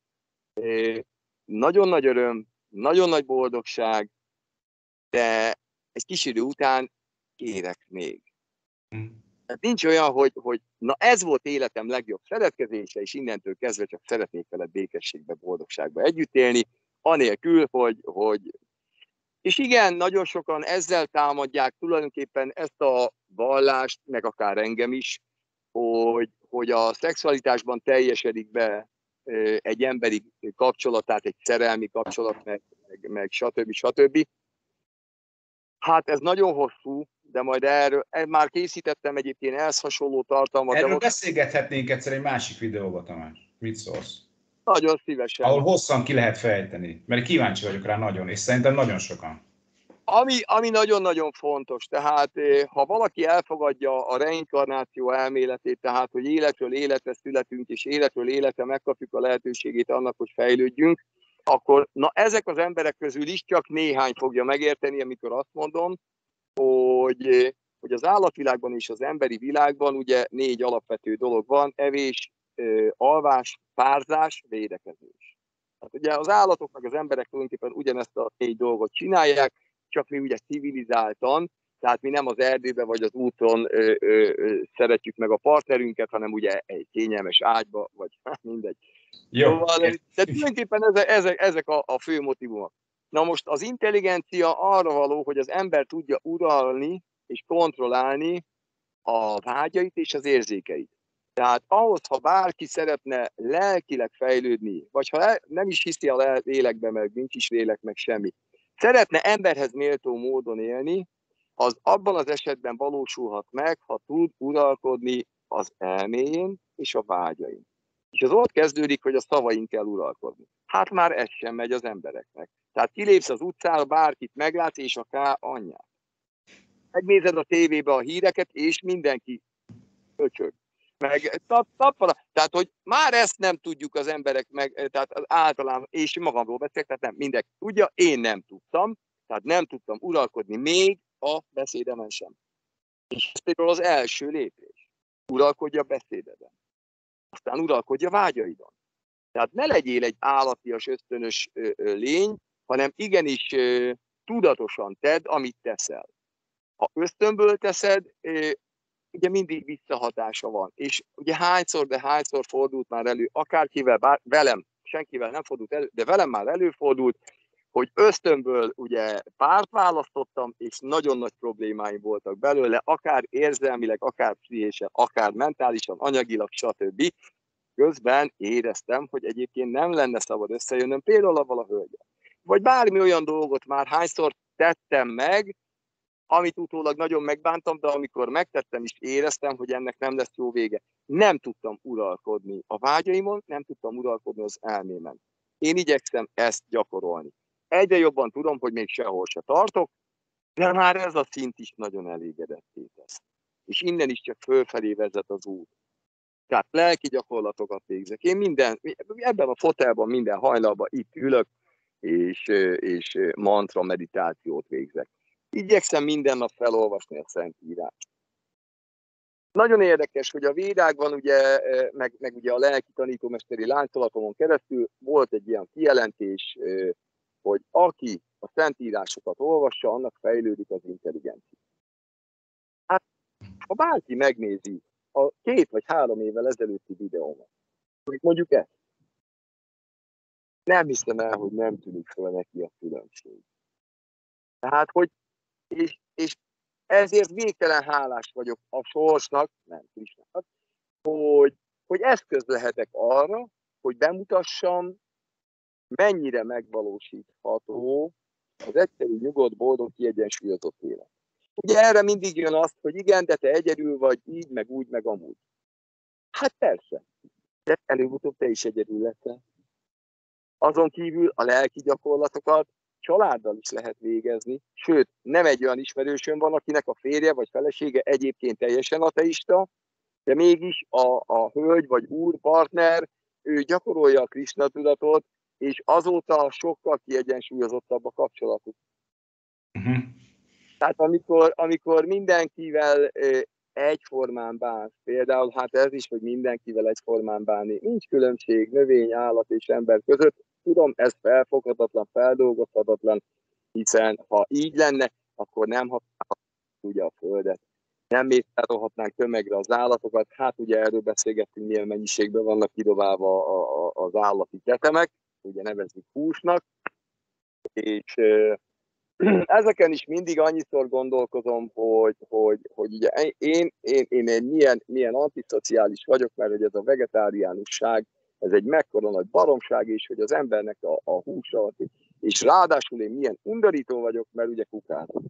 Nagyon nagy öröm, nagyon nagy boldogság, de egy kis idő után kérek még. Tehát nincs olyan, hogy, hogy na ez volt életem legjobb szeretkezése, és innentől kezdve csak szeretnék veled békességbe, boldogságba együtt élni, anélkül, hogy, hogy és igen, nagyon sokan ezzel támadják tulajdonképpen ezt a vallást, meg akár engem is, hogy, hogy a szexualitásban teljesedik be egy emberi kapcsolatát, egy szerelmi kapcsolat, meg, meg, meg stb. stb. Hát ez nagyon hosszú, de majd erről, már készítettem egyébként ehhez hasonló tartalmat. Erről de most... beszélgethetnénk egyszer egy másik videóba, Tamás. Mit szólsz? Nagyon szívesen. Ahol hosszan ki lehet fejteni, mert kíváncsi vagyok rá nagyon, és szerintem nagyon sokan. Ami, ami nagyon-nagyon fontos, tehát eh, ha valaki elfogadja a reinkarnáció elméletét, tehát hogy életről életre születünk, és életről életre megkapjuk a lehetőségét annak, hogy fejlődjünk, akkor na ezek az emberek közül is csak néhány fogja megérteni, amikor azt mondom, hogy, eh, hogy az állatvilágban és az emberi világban ugye négy alapvető dolog van, evés, eh, alvás, párzás, védekezés. Hát ugye az állatok meg az emberek tulajdonképpen ugyanezt a négy dolgot csinálják, csak mi ugye civilizáltan, tehát mi nem az erdőbe vagy az úton ö, ö, ö, szeretjük meg a partnerünket, hanem ugye egy kényelmes ágyba, vagy hát mindegy. Jó. Szóval, de tulajdonképpen ezek, ezek, ezek a, a fő motivumok. Na most az intelligencia arra való, hogy az ember tudja uralni és kontrollálni a vágyait és az érzékeit. Tehát ahhoz, ha bárki szeretne lelkileg fejlődni, vagy ha nem is hiszi a lélekbe, meg nincs is lélek, meg semmi, szeretne emberhez méltó módon élni, az abban az esetben valósulhat meg, ha tud uralkodni az elméjén és a vágyain. És az ott kezdődik, hogy a szavaink kell uralkodni. Hát már ez sem megy az embereknek. Tehát kilépsz az utcára, bárkit meglátsz, és a K anyját. Megnézed a tévébe a híreket, és mindenki öcsög meg tap, tap, tehát, hogy már ezt nem tudjuk az emberek meg, tehát az általán, és magamról beszélek, tehát nem mindenki tudja, én nem tudtam, tehát nem tudtam uralkodni még a beszédemen sem. És ez például az első lépés. Uralkodja a beszédeden. Aztán uralkodja vágyaidon. Tehát ne legyél egy állatias, ösztönös ö, ö, lény, hanem igenis ö, tudatosan tedd, amit teszel. Ha ösztönből teszed, ugye mindig visszahatása van. És ugye hányszor, de hányszor fordult már elő, akárkivel, bár, velem, senkivel nem fordult elő, de velem már előfordult, hogy ösztönből ugye párt választottam, és nagyon nagy problémáim voltak belőle, akár érzelmileg, akár pszichésen, akár mentálisan, anyagilag, stb. Közben éreztem, hogy egyébként nem lenne szabad összejönnöm, például avval a hölgyet. Vagy bármi olyan dolgot már hányszor tettem meg, amit utólag nagyon megbántam, de amikor megtettem is éreztem, hogy ennek nem lesz jó vége. Nem tudtam uralkodni a vágyaimon, nem tudtam uralkodni az elmémen. Én igyekszem ezt gyakorolni. Egyre jobban tudom, hogy még sehol se tartok, de már ez a szint is nagyon elégedetté tesz. És innen is csak fölfelé vezet az út. Tehát lelki gyakorlatokat végzek. Én minden, ebben a fotelban minden hajnalban itt ülök, és, és mantra meditációt végzek. Igyekszem minden nap felolvasni a Szentírást. Nagyon érdekes, hogy a védákban, ugye, e, meg, meg ugye a lelki tanítómesteri láncolatomon keresztül volt egy ilyen kijelentés, e, hogy aki a szentírásokat olvassa, annak fejlődik az intelligencia. Hát, ha bárki megnézi a két vagy három évvel ezelőtti videómat, mondjuk ezt, nem hiszem el, hogy nem tűnik fel neki a különbség. Tehát, hogy és, és ezért végtelen hálás vagyok a sorsnak, nem Krisnának, hogy, hogy eszköz lehetek arra, hogy bemutassam, mennyire megvalósítható az egyszerű, nyugodt, boldog, kiegyensúlyozott élet. Ugye erre mindig jön azt, hogy igen, de te egyedül vagy, így, meg úgy, meg amúgy. Hát persze, de előbb-utóbb te is egyedül leszel. Azon kívül a lelki gyakorlatokat családdal is lehet végezni, sőt, nem egy olyan ismerősöm van, akinek a férje vagy felesége egyébként teljesen ateista, de mégis a, a hölgy vagy úr, partner, ő gyakorolja a Krishna tudatot, és azóta sokkal kiegyensúlyozottabb a kapcsolatuk. Uh-huh. Tehát amikor, amikor mindenkivel egyformán bánsz, például hát ez is, hogy mindenkivel egyformán bánni, nincs különbség növény, állat és ember között, tudom, ez felfoghatatlan, feldolgozhatatlan, hiszen ha így lenne, akkor nem használhatjuk ugye a Földet. nem mészárolhatnánk tömegre az állatokat. Hát ugye erről beszélgettünk, milyen mennyiségben vannak kidobálva az állati ketemek, ugye nevezzük húsnak, és ezeken is mindig annyiszor gondolkozom, hogy, hogy, hogy ugye én, én, én, én milyen, milyen antiszociális vagyok, mert hogy ez a vegetáriánusság, ez egy mekkora nagy baromság is, hogy az embernek a, a húsa, és ráadásul én milyen undorító vagyok, mert ugye kukázom.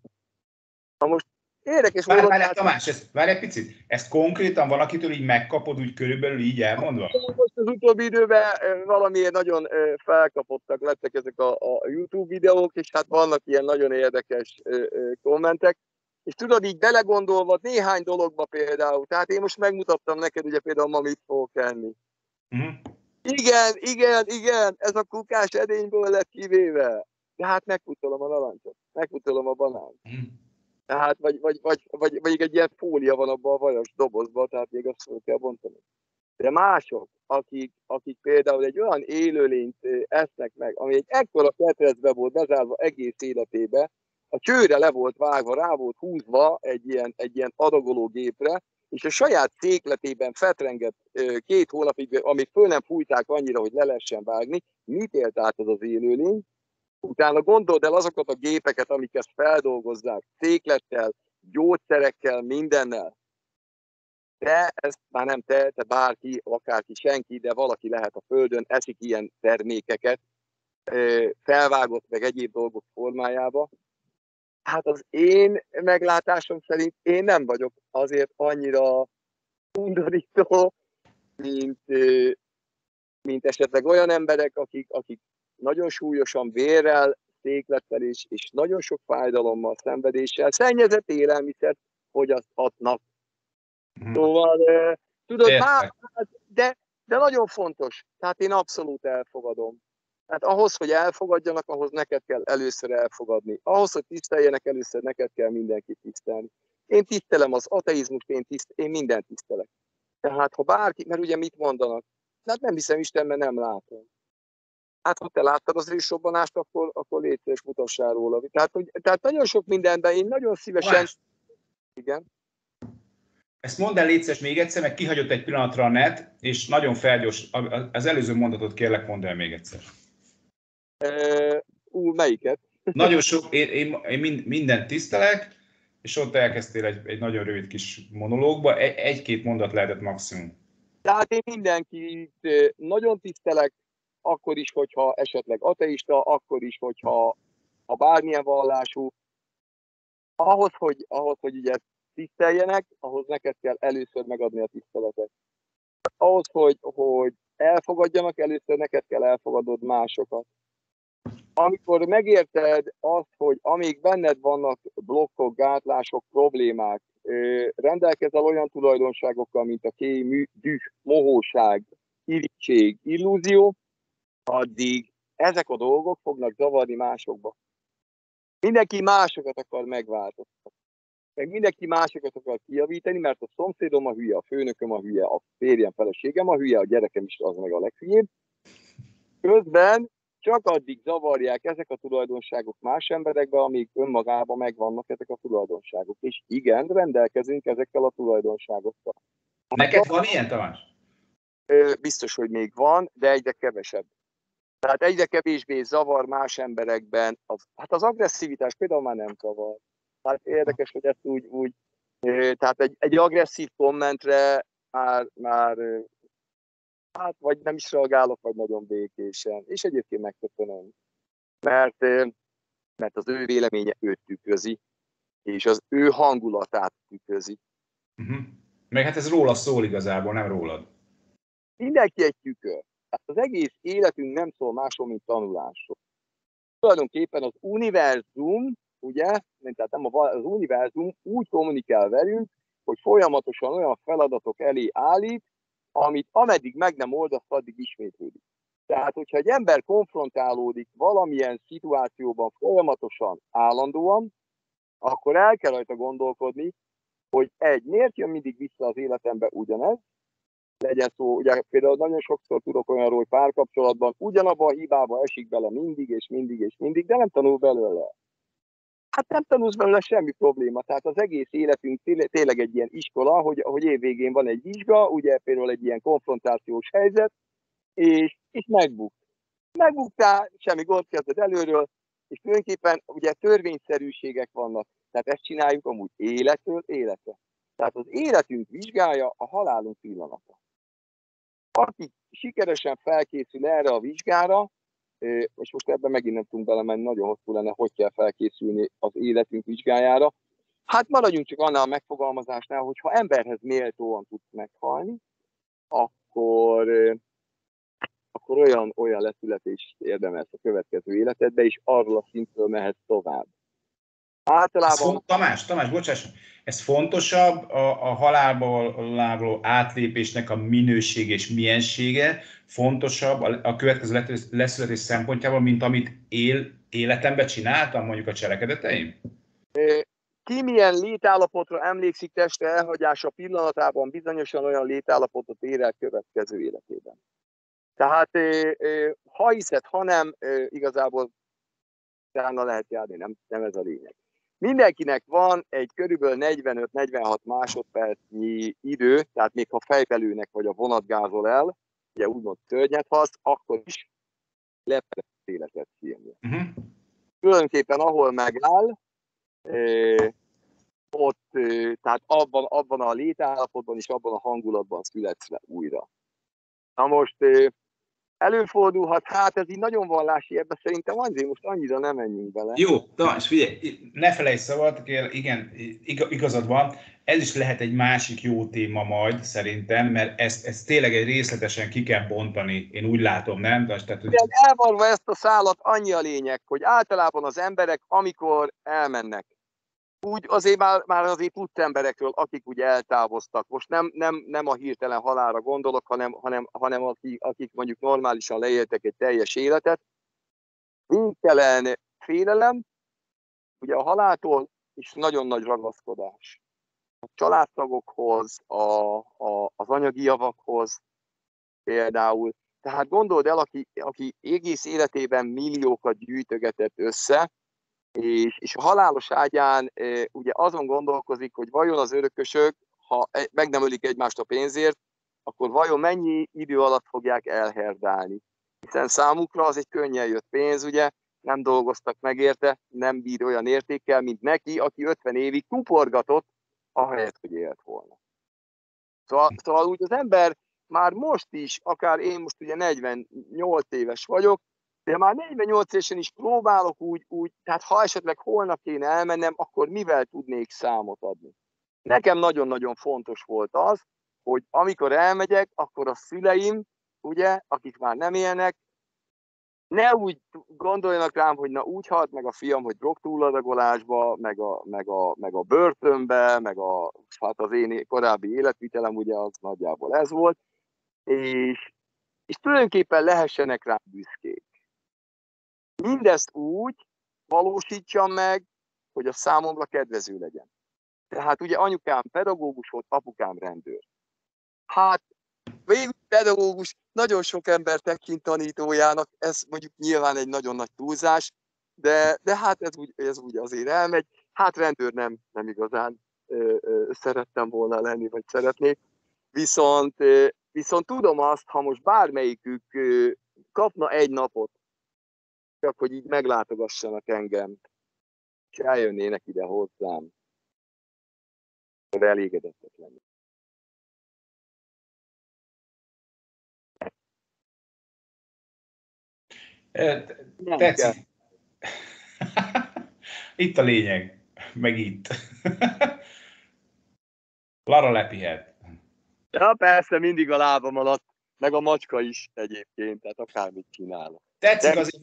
Na most Érdekes várj, várj, Tamás, ez, várj egy picit, ezt konkrétan valakitől így megkapod, úgy körülbelül így elmondva? Most az utóbbi időben valamiért nagyon felkapottak lettek ezek a, a YouTube videók, és hát vannak ilyen nagyon érdekes kommentek. És tudod, így belegondolva néhány dologba például, tehát én most megmutattam neked ugye például ma mit fogok enni. Uh-huh. Igen, igen, igen, ez a kukás edényből lett kivéve. De hát megputolom a narancsot, megputolom a banánt. Uh-huh tehát, vagy, vagy, vagy, vagy, vagy egy ilyen fólia van abban a vajas dobozban, tehát még azt fel kell bontani. De mások, akik, akik például egy olyan élőlényt esznek meg, ami egy ekkora ketrezbe volt bezárva egész életébe, a csőre le volt vágva, rá volt húzva egy ilyen, egy ilyen adagoló gépre, és a saját székletében fetrengett két hónapig, amíg föl nem fújták annyira, hogy le lehessen vágni, mit élt át az az élőlény, Utána gondold el azokat a gépeket, amik ezt feldolgozzák, széklettel, gyógyszerekkel, mindennel. Te, ezt már nem te, te bárki, akárki, senki, de valaki lehet a Földön, eszik ilyen termékeket, felvágott meg egyéb dolgok formájába. Hát az én meglátásom szerint én nem vagyok azért annyira undorító, mint, mint esetleg olyan emberek, akik, akik nagyon súlyosan vérrel, széklettel és, és nagyon sok fájdalommal, szenvedéssel, szennyezett élelmiszert fogyaszthatnak. Hmm. Szóval, tudod, hát, de, de nagyon fontos. Tehát én abszolút elfogadom. Tehát ahhoz, hogy elfogadjanak, ahhoz neked kell először elfogadni. Ahhoz, hogy tiszteljenek, először neked kell mindenkit tisztelni. Én tisztelem az ateizmust, én, tiszt, én mindent tisztelek. Tehát ha bárki, mert ugye mit mondanak? Hát nem hiszem Isten, mert nem látom hát ha te láttad az rizsrobbanást, akkor, akkor légy és mutassál róla. Tehát, hogy, tehát nagyon sok mindenben én nagyon szívesen... Más. Igen. Ezt mondd el létszes még egyszer, mert kihagyott egy pillanatra a net, és nagyon felgyors. Az előző mondatot kérlek, mondd el még egyszer. Ú, melyiket? Nagyon sok, én, én, én mind, mindent tisztelek, és ott elkezdtél egy, egy nagyon rövid kis monológba, egy-két mondat lehetett maximum. Tehát én mindenkit nagyon tisztelek, akkor is, hogyha esetleg ateista, akkor is, hogyha ha bármilyen vallású. Ahhoz, hogy, ahhoz, hogy ugye tiszteljenek, ahhoz neked kell először megadni a tiszteletet. Ahhoz, hogy, hogy elfogadjanak, először neked kell elfogadod másokat. Amikor megérted azt, hogy amíg benned vannak blokkok, gátlások, problémák, rendelkezel olyan tulajdonságokkal, mint a kém, düh, mohóság, irítség, illúzió, addig ezek a dolgok fognak zavarni másokba. Mindenki másokat akar megváltoztatni. Meg mindenki másokat akar kijavítani, mert a szomszédom a hülye, a főnököm a hülye, a férjem, feleségem a hülye, a gyerekem is az meg a leghülyébb. Közben csak addig zavarják ezek a tulajdonságok más emberekbe, amíg önmagában megvannak ezek a tulajdonságok. És igen, rendelkezünk ezekkel a tulajdonságokkal. Neked van ilyen, Tamás? Biztos, hogy még van, de egyre kevesebb. Tehát egyre kevésbé zavar más emberekben. Az, hát az agresszivitás például már nem zavar. Hát érdekes, hogy ezt úgy, úgy tehát egy, egy agresszív kommentre már, már hát vagy nem is reagálok, vagy nagyon békésen. És egyébként megköszönöm. Mert, mert az ő véleménye őt tükrözi, és az ő hangulatát tükrözi. Uh-huh. Meg hát ez róla szól igazából, nem rólad. Mindenki egy tükör. Tehát az egész életünk nem szól másról, mint tanulásról. Tulajdonképpen az univerzum, ugye, tehát nem az univerzum úgy kommunikál velünk, hogy folyamatosan olyan feladatok elé állít, amit ameddig meg nem oldasz, addig ismétlődik. Tehát, hogyha egy ember konfrontálódik valamilyen szituációban folyamatosan, állandóan, akkor el kell rajta gondolkodni, hogy egy, miért jön mindig vissza az életembe ugyanez, legyen szó, ugye például nagyon sokszor tudok olyanról, hogy párkapcsolatban ugyanabban a hibába esik bele mindig és mindig és mindig, de nem tanul belőle. Hát nem tanulsz belőle semmi probléma. Tehát az egész életünk tényleg egy ilyen iskola, hogy, hogy évvégén van egy vizsga, ugye például egy ilyen konfrontációs helyzet, és, és megbuk. Megbuktál, semmi gond kezded előről, és tulajdonképpen ugye törvényszerűségek vannak. Tehát ezt csináljuk amúgy életről életre. Tehát az életünk vizsgája a halálunk pillanata. Aki sikeresen felkészül erre a vizsgára, és most ebben megint nem tudunk belemenni, nagyon hosszú lenne, hogy kell felkészülni az életünk vizsgájára. Hát maradjunk csak annál a megfogalmazásnál, hogy ha emberhez méltóan tudsz meghalni, akkor, akkor olyan, olyan leszületést érdemelsz a következő életedbe, és arról a szintről mehetsz tovább. Általában... Ez Tamás, Tamás, bocsáss, ez fontosabb a, a halálba lábló átlépésnek a minőség és miensége, fontosabb a, a következő leszületés szempontjából, mint amit él, életemben csináltam, mondjuk a cselekedeteim? Ki milyen létállapotra emlékszik teste elhagyása pillanatában bizonyosan olyan létállapotot ér el következő életében. Tehát ha hiszed, ha nem, igazából utána lehet járni, nem, nem ez a lényeg. Mindenkinek van egy körülbelül 45-46 másodpercnyi idő, tehát még ha fejbelőnek vagy a vonatgázol el, ugye úgymond szörnyet hasz, akkor is lefelé életet sírni. Uh-huh. Tulajdonképpen ahol megáll, ott, eh, tehát abban, abban a létállapotban és abban a hangulatban születsz le újra. Na most előfordulhat, hát ez így nagyon vallási, ebben szerintem azért most annyira nem menjünk bele. Jó, Tamás, figyelj, ne felejtsd szabad, igen, igazad van, ez is lehet egy másik jó téma majd szerintem, mert ezt, ezt tényleg egy részletesen ki kell bontani, én úgy látom, nem? Tehát, hogy... Igen, elvarva ezt a szállat, annyi a lényeg, hogy általában az emberek, amikor elmennek, úgy azért már, már azért tudsz emberekről, akik ugye eltávoztak. Most nem, nem, nem a hirtelen halára gondolok, hanem, hanem, hanem akik, akik mondjuk normálisan leéltek egy teljes életet. Végtelen félelem, ugye a haláltól is nagyon nagy ragaszkodás. A családtagokhoz, a, a, az anyagi javakhoz például. Tehát gondold el, aki, aki egész életében milliókat gyűjtögetett össze, és, és a halálos ágyán e, ugye azon gondolkozik, hogy vajon az örökösök, ha e, meg nem ölik egymást a pénzért, akkor vajon mennyi idő alatt fogják elherdálni. Hiszen számukra az egy könnyen jött pénz, ugye, nem dolgoztak meg érte, nem bír olyan értékkel, mint neki, aki 50 évig kuporgatott, ahelyett, hogy élt volna. Szóval, szóval úgy az ember már most is, akár én most ugye 48 éves vagyok, de már 48 évesen is próbálok úgy, úgy, tehát ha esetleg holnap kéne elmennem, akkor mivel tudnék számot adni. Nekem nagyon-nagyon fontos volt az, hogy amikor elmegyek, akkor a szüleim, ugye, akik már nem élnek, ne úgy gondoljanak rám, hogy na úgy halt meg a fiam, hogy drogtúladagolásba, meg a, meg, a, meg a börtönbe, meg a, hát az én korábbi életvitelem ugye az nagyjából ez volt, és, és tulajdonképpen lehessenek rám büszkék mindezt úgy valósítsam meg, hogy a számomra kedvező legyen. Tehát ugye anyukám pedagógus volt, apukám rendőr. Hát végül pedagógus nagyon sok ember tekint tanítójának, ez mondjuk nyilván egy nagyon nagy túlzás, de, de hát ez úgy, ez úgy azért elmegy. Hát rendőr nem, nem igazán ö, ö, szerettem volna lenni, vagy szeretnék. Viszont, ö, viszont tudom azt, ha most bármelyikük ö, kapna egy napot csak hogy így meglátogassanak engem, és eljönnének ide hozzám, de elégedettek lenni. Tetszik. itt a lényeg, meg itt. Lara lepihet. Ja, persze, mindig a lábam alatt, meg a macska is egyébként, tehát akármit csinálok. Tetszik De... az,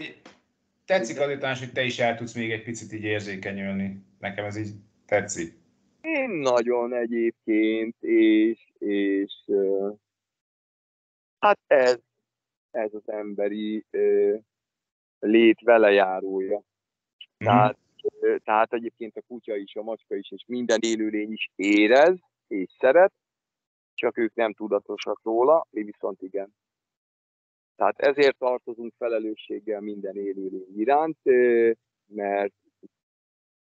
tetszik az hogy te is el tudsz még egy picit így érzékenyülni. Nekem ez így tetszik. Én nagyon egyébként, és, és hát ez, ez az emberi lét velejárója. Mm. Tehát, tehát egyébként a kutya is, a macska is, és minden élőlény is érez és szeret, csak ők nem tudatosak róla, mi viszont igen. Tehát ezért tartozunk felelősséggel minden élőlény iránt, mert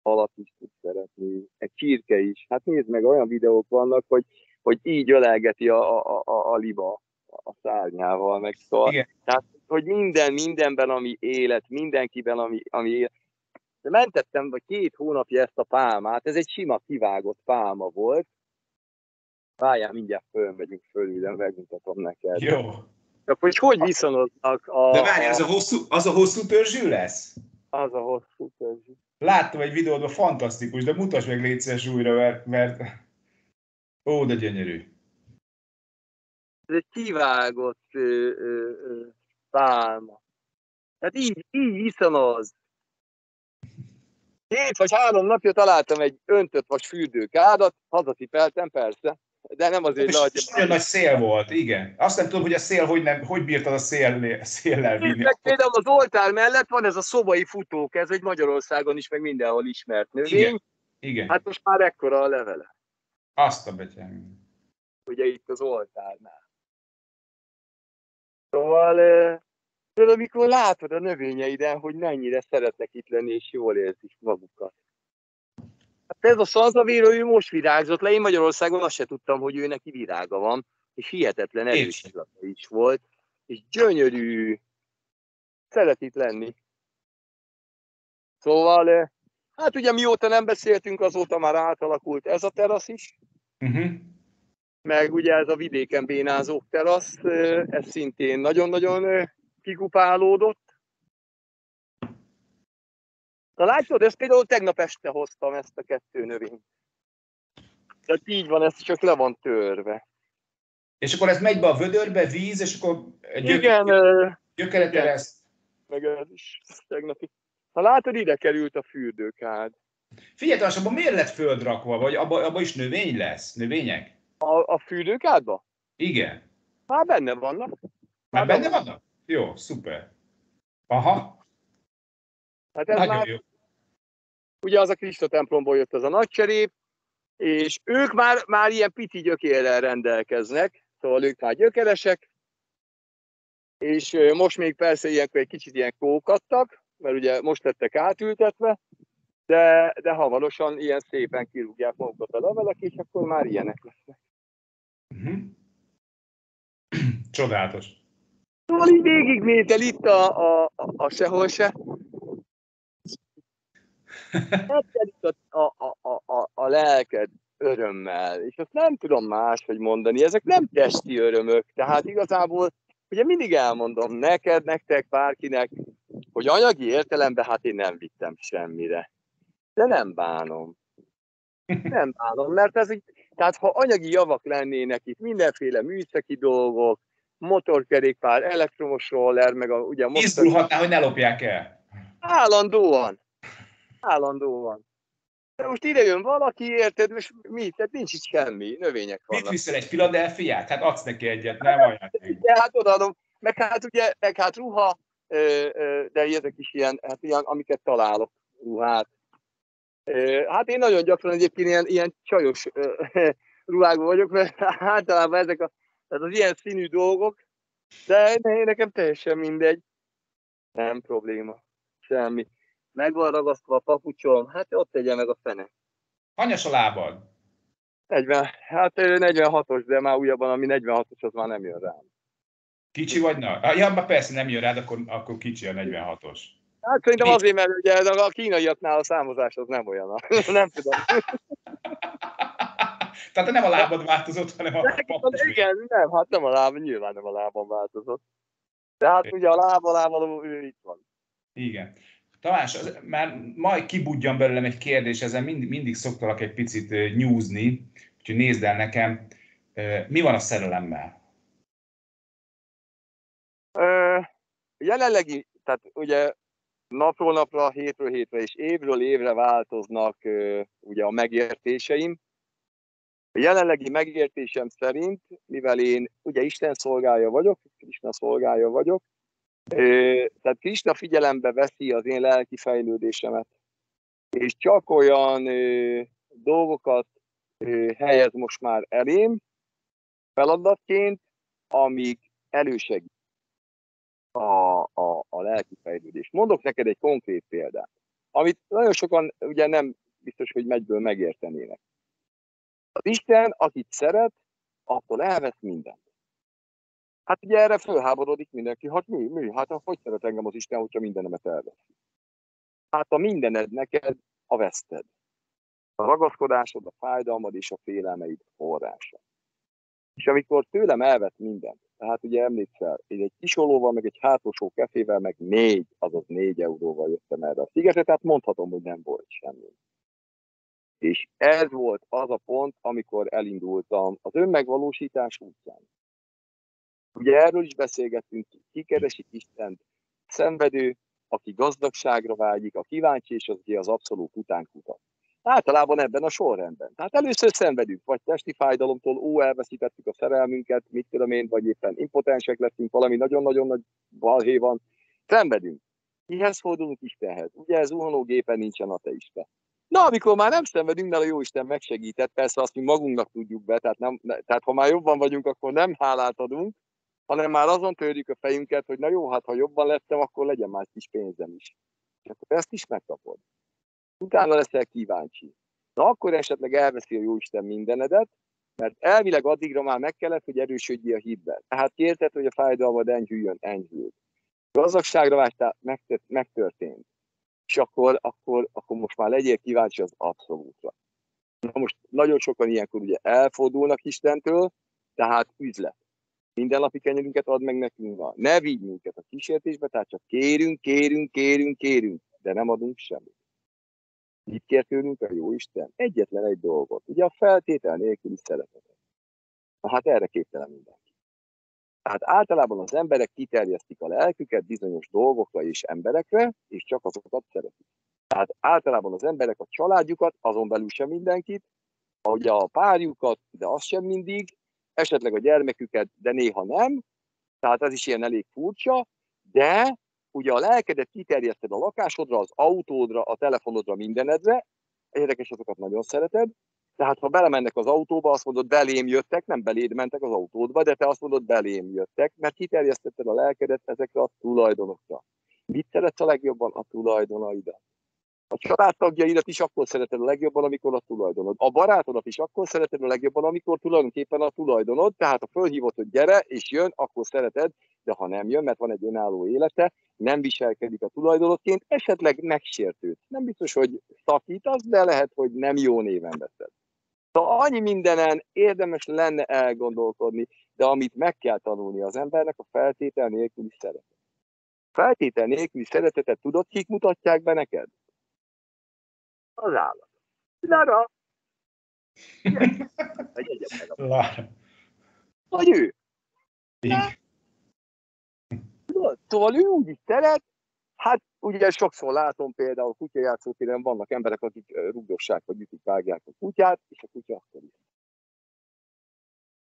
halat is tud szeretni, egy csirke is. Hát nézd meg, olyan videók vannak, hogy, hogy így ölelgeti a, a, a, a liba a szárnyával, meg szóval. Igen. Tehát, hogy minden, mindenben, ami élet, mindenkiben, ami, ami élet. De mentettem vagy két hónapja ezt a pálmát, ez egy sima kivágott pálma volt. Várjál, mindjárt fölmegyünk fölül, de megmutatom neked. Jó. Akkor hogy hogy viszonoznak a... De várj, az a hosszú, az a hosszú törzsű lesz? Az a hosszú törzsű. Láttam egy videót, fantasztikus, de mutasd meg légy újra, mert, mert... Ó, de gyönyörű. Ez egy kivágott ö, ö, ö, pálma. Hát így, így viszonoz. Két vagy három napja találtam egy öntött vas fürdőkádat, hazatipeltem persze, de nem azért nagy. Nagyon nagy szél volt, igen. Azt nem tudom, hogy a szél, hogy, nem, hogy bírtad a szél, széllel vinni. Meg például az oltár mellett van ez a szobai futók, ez egy Magyarországon is, meg mindenhol ismert növény. Igen. igen. Hát most már ekkora a levele. Azt a betyám. Ugye itt az oltárnál. Szóval, tudod, amikor látod a növényeiden, hogy mennyire szeretnek itt lenni, és jól érzik magukat. Hát ez a szanzavéro, ő most virágzott le. Én Magyarországon azt se tudtam, hogy ő neki virága van, és hihetetlen erős is volt, és gyönyörű, szeret itt lenni. Szóval, hát ugye mióta nem beszéltünk, azóta már átalakult ez a terasz is. Uh-huh meg ugye ez a vidéken bénázók terasz, ez szintén nagyon-nagyon kikupálódott. Na látod, ezt például tegnap este hoztam ezt a kettő növényt. Tehát így van, ez csak le van törve. És akkor ez megy be a vödörbe, víz, és akkor gyök, igen, gyökeret ereszt. Meg ez is tegnapi. Ha látod, ide került a fürdőkád. Figyelj, abban miért lett földrakva, vagy abban abba is növény lesz, növények? A, a fürdőkádba? Igen. Már benne vannak. Már, benne vannak? Jó, szuper. Aha. Hát ez Nagyon már, jó. Ugye az a Krista templomból jött az a nagy cserép, és ők már, már ilyen piti gyökérrel rendelkeznek, szóval ők már gyökeresek, és most még persze ilyenkor egy kicsit ilyen kókattak, mert ugye most lettek átültetve, de, de hamarosan ilyen szépen kirúgják magukat a levelek, és akkor már ilyenek lesznek. Uh-huh. Csodálatos. Szóval így végignézel itt a, a, a, a sehol se. A, a, a, a, a lelked örömmel, és azt nem tudom máshogy mondani, ezek nem testi örömök, tehát igazából ugye mindig elmondom neked, nektek, bárkinek, hogy anyagi értelemben hát én nem vittem semmire. De nem bánom. Nem bánom, mert ez így, tehát ha anyagi javak lennének itt, mindenféle műszaki dolgok, motorkerékpár, elektromos roller, meg a, ugye a motor... Izgulhatná, hogy ne lopják el. Állandóan. Állandóan. De most ide jön valaki, érted, és mi? Tehát nincs itt semmi, növények vannak. Mit viszel, egy Philadelphiát? Hát adsz neki egyet, nem ajándék. De hát odaadom. Meg hát ugye, meg hát ruha, de ezek is ilyen, hát ilyen, amiket találok, ruhát, Hát én nagyon gyakran egyébként ilyen, ilyen csajos ruhákban vagyok, mert általában ezek a, tehát az ilyen színű dolgok, de nekem teljesen mindegy. Nem probléma. Semmi. Meg van ragasztva a papucsom, hát ott tegye meg a fene. Hanyas a lábad? 40, hát 46-os, de már újabban, ami 46-os, az már nem jön rám. Kicsi vagy nagy? Ja, persze nem jön rád, akkor, akkor kicsi a 46-os. Hát szerintem azért, mert ugye a kínaiaknál a számozás az nem olyan. nem tudom. Tehát nem a lábad változott, hanem a papos. Igen, nem, hát nem a láb, nyilván nem a lábam változott. De hát ugye a lába lábaló, ő itt van. Igen. Tamás, az, már majd kibudjan belőlem egy kérdés, ezen mindig, mindig szoktalak egy picit nyúzni, úgyhogy nézd el nekem, mi van a szerelemmel? Jelenlegi, tehát ugye napról napra, hétről hétre és évről évre változnak ugye a megértéseim. A jelenlegi megértésem szerint, mivel én ugye Isten szolgája vagyok, Krishna szolgája vagyok, tehát Krishna figyelembe veszi az én lelki fejlődésemet, és csak olyan dolgokat helyez most már elém feladatként, amíg elősegít a, a, a lelki fejlődés. Mondok neked egy konkrét példát. amit nagyon sokan ugye nem biztos, hogy megyből megértenének. Az Isten, akit szeret, attól elvesz mindent. Hát ugye erre fölháborodik mindenki, hát mi, mi, hát hogy szeret engem az Isten, hogyha mindenemet elveszi? Hát a mindened neked a veszted. A ragaszkodásod, a fájdalmad és a félelmeid forrása. És amikor tőlem elvett mindent, tehát ugye emlékszel, én egy kisolóval, meg egy hátosó kefével, meg négy, azaz négy euróval jöttem erre a szigetre, tehát mondhatom, hogy nem volt semmi. És ez volt az a pont, amikor elindultam az önmegvalósítás útján. Ugye erről is beszélgettünk, ki keresik Istent, szenvedő, aki gazdagságra vágyik, a kíváncsi és az, aki az abszolút után kutat. Általában ebben a sorrendben. Tehát először szenvedünk, vagy testi fájdalomtól, ó, elveszítettük a szerelmünket, mit tudom én, vagy éppen impotensek leszünk, valami nagyon-nagyon nagy balhé van. Szenvedünk. Kihez fordulunk Istenhez? Ugye ez gépen nincsen ateista. Na, amikor már nem szenvedünk, mert a Jóisten megsegített, persze azt mi magunknak tudjuk be, tehát, nem, tehát ha már jobban vagyunk, akkor nem hálát adunk, hanem már azon törjük a fejünket, hogy na jó, hát ha jobban lettem, akkor legyen már kis pénzem is. És akkor ezt is megkapod. Utána leszel kíváncsi. Na akkor esetleg elveszi a Jóisten mindenedet, mert elvileg addigra már meg kellett, hogy erősödjél a hitben. Tehát kérted, hogy a fájdalmad enyhüljön, enyhült. Gazdagságra vágytál, megtörtént. És akkor, akkor, akkor most már legyél kíváncsi az abszolútra. Na most nagyon sokan ilyenkor ugye elfordulnak Istentől, tehát üzlet. Mindennapi kenyerünket ad meg nekünk van. Ne vigy minket a kísértésbe, tehát csak kérünk, kérünk, kérünk, kérünk, de nem adunk semmit. Mit kér tőlünk a jó Isten? Egyetlen egy dolgot. Ugye a feltétel nélküli szeretetet. Na hát erre képtelen mindenki. Tehát általában az emberek kiterjesztik a lelküket bizonyos dolgokra és emberekre, és csak azokat szeretik. Tehát általában az emberek a családjukat, azon belül sem mindenkit, ugye a párjukat, de az sem mindig, esetleg a gyermeküket, de néha nem, tehát ez is ilyen elég furcsa, de ugye a lelkedet kiterjeszted a lakásodra, az autódra, a telefonodra, mindenedre, érdekes, azokat nagyon szereted, tehát ha belemennek az autóba, azt mondod, belém jöttek, nem beléd mentek az autódba, de te azt mondod, belém jöttek, mert kiterjesztetted a lelkedet ezekre a tulajdonokra. Mit szeretsz a legjobban? A tulajdonaidat. A családtagjaidat is akkor szereted a legjobban, amikor a tulajdonod. A barátodat is akkor szereted a legjobban, amikor tulajdonképpen a tulajdonod, tehát ha fölhívod, hogy gyere, és jön, akkor szereted, de ha nem jön, mert van egy önálló élete, nem viselkedik a tulajdonodként, esetleg megsértőd. Nem biztos, hogy szakítasz, de lehet, hogy nem jó néven veszed. Szóval annyi mindenen érdemes lenne elgondolkodni, de amit meg kell tanulni az embernek, a feltétel nélküli szeretet. Feltétel nélküli szeretetet tudod, kik mutatják be neked? Az állat. Lara! Lara. Vagy ő. Szóval ő úgy is szeret, hát ugye sokszor látom például kutyajátszótéren vannak emberek, akik rugdossák, vagy ütik, vágják a kutyát, és a kutya akkor is.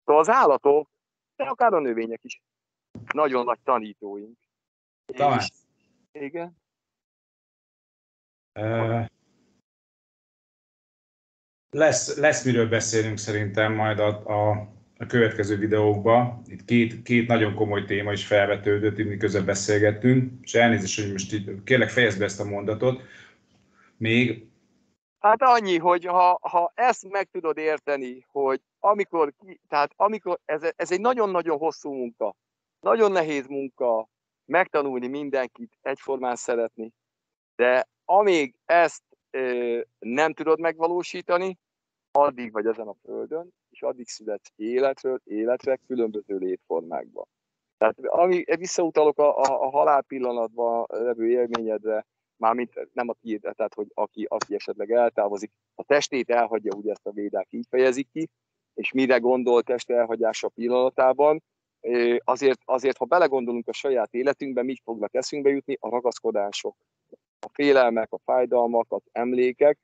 Szóval az állatok, de akár a növények is, nagyon nagy tanítóink. Tamás. Igen. Uh, lesz, lesz miről beszélünk szerintem majd a, a a következő videókban. Itt két, két nagyon komoly téma is felvetődött, miközben beszélgettünk, és elnézést, hogy most itt, kérlek fejezd be ezt a mondatot. Még... Hát annyi, hogy ha, ha ezt meg tudod érteni, hogy amikor, tehát amikor ez, ez egy nagyon-nagyon hosszú munka, nagyon nehéz munka megtanulni mindenkit egyformán szeretni, de amíg ezt nem tudod megvalósítani, addig vagy ezen a földön, és addig születsz életről életre különböző létformákban. Tehát ami, visszautalok a, a, a halál pillanatban levő élményedre, mármint nem a tiédre, tehát hogy aki, aki esetleg eltávozik, a testét elhagyja, ugye ezt a védák így fejezik ki, és mire gondol test elhagyása pillanatában, azért, azért, ha belegondolunk a saját életünkben, mit fognak eszünkbe jutni, a ragaszkodások, a félelmek, a fájdalmak, az emlékek,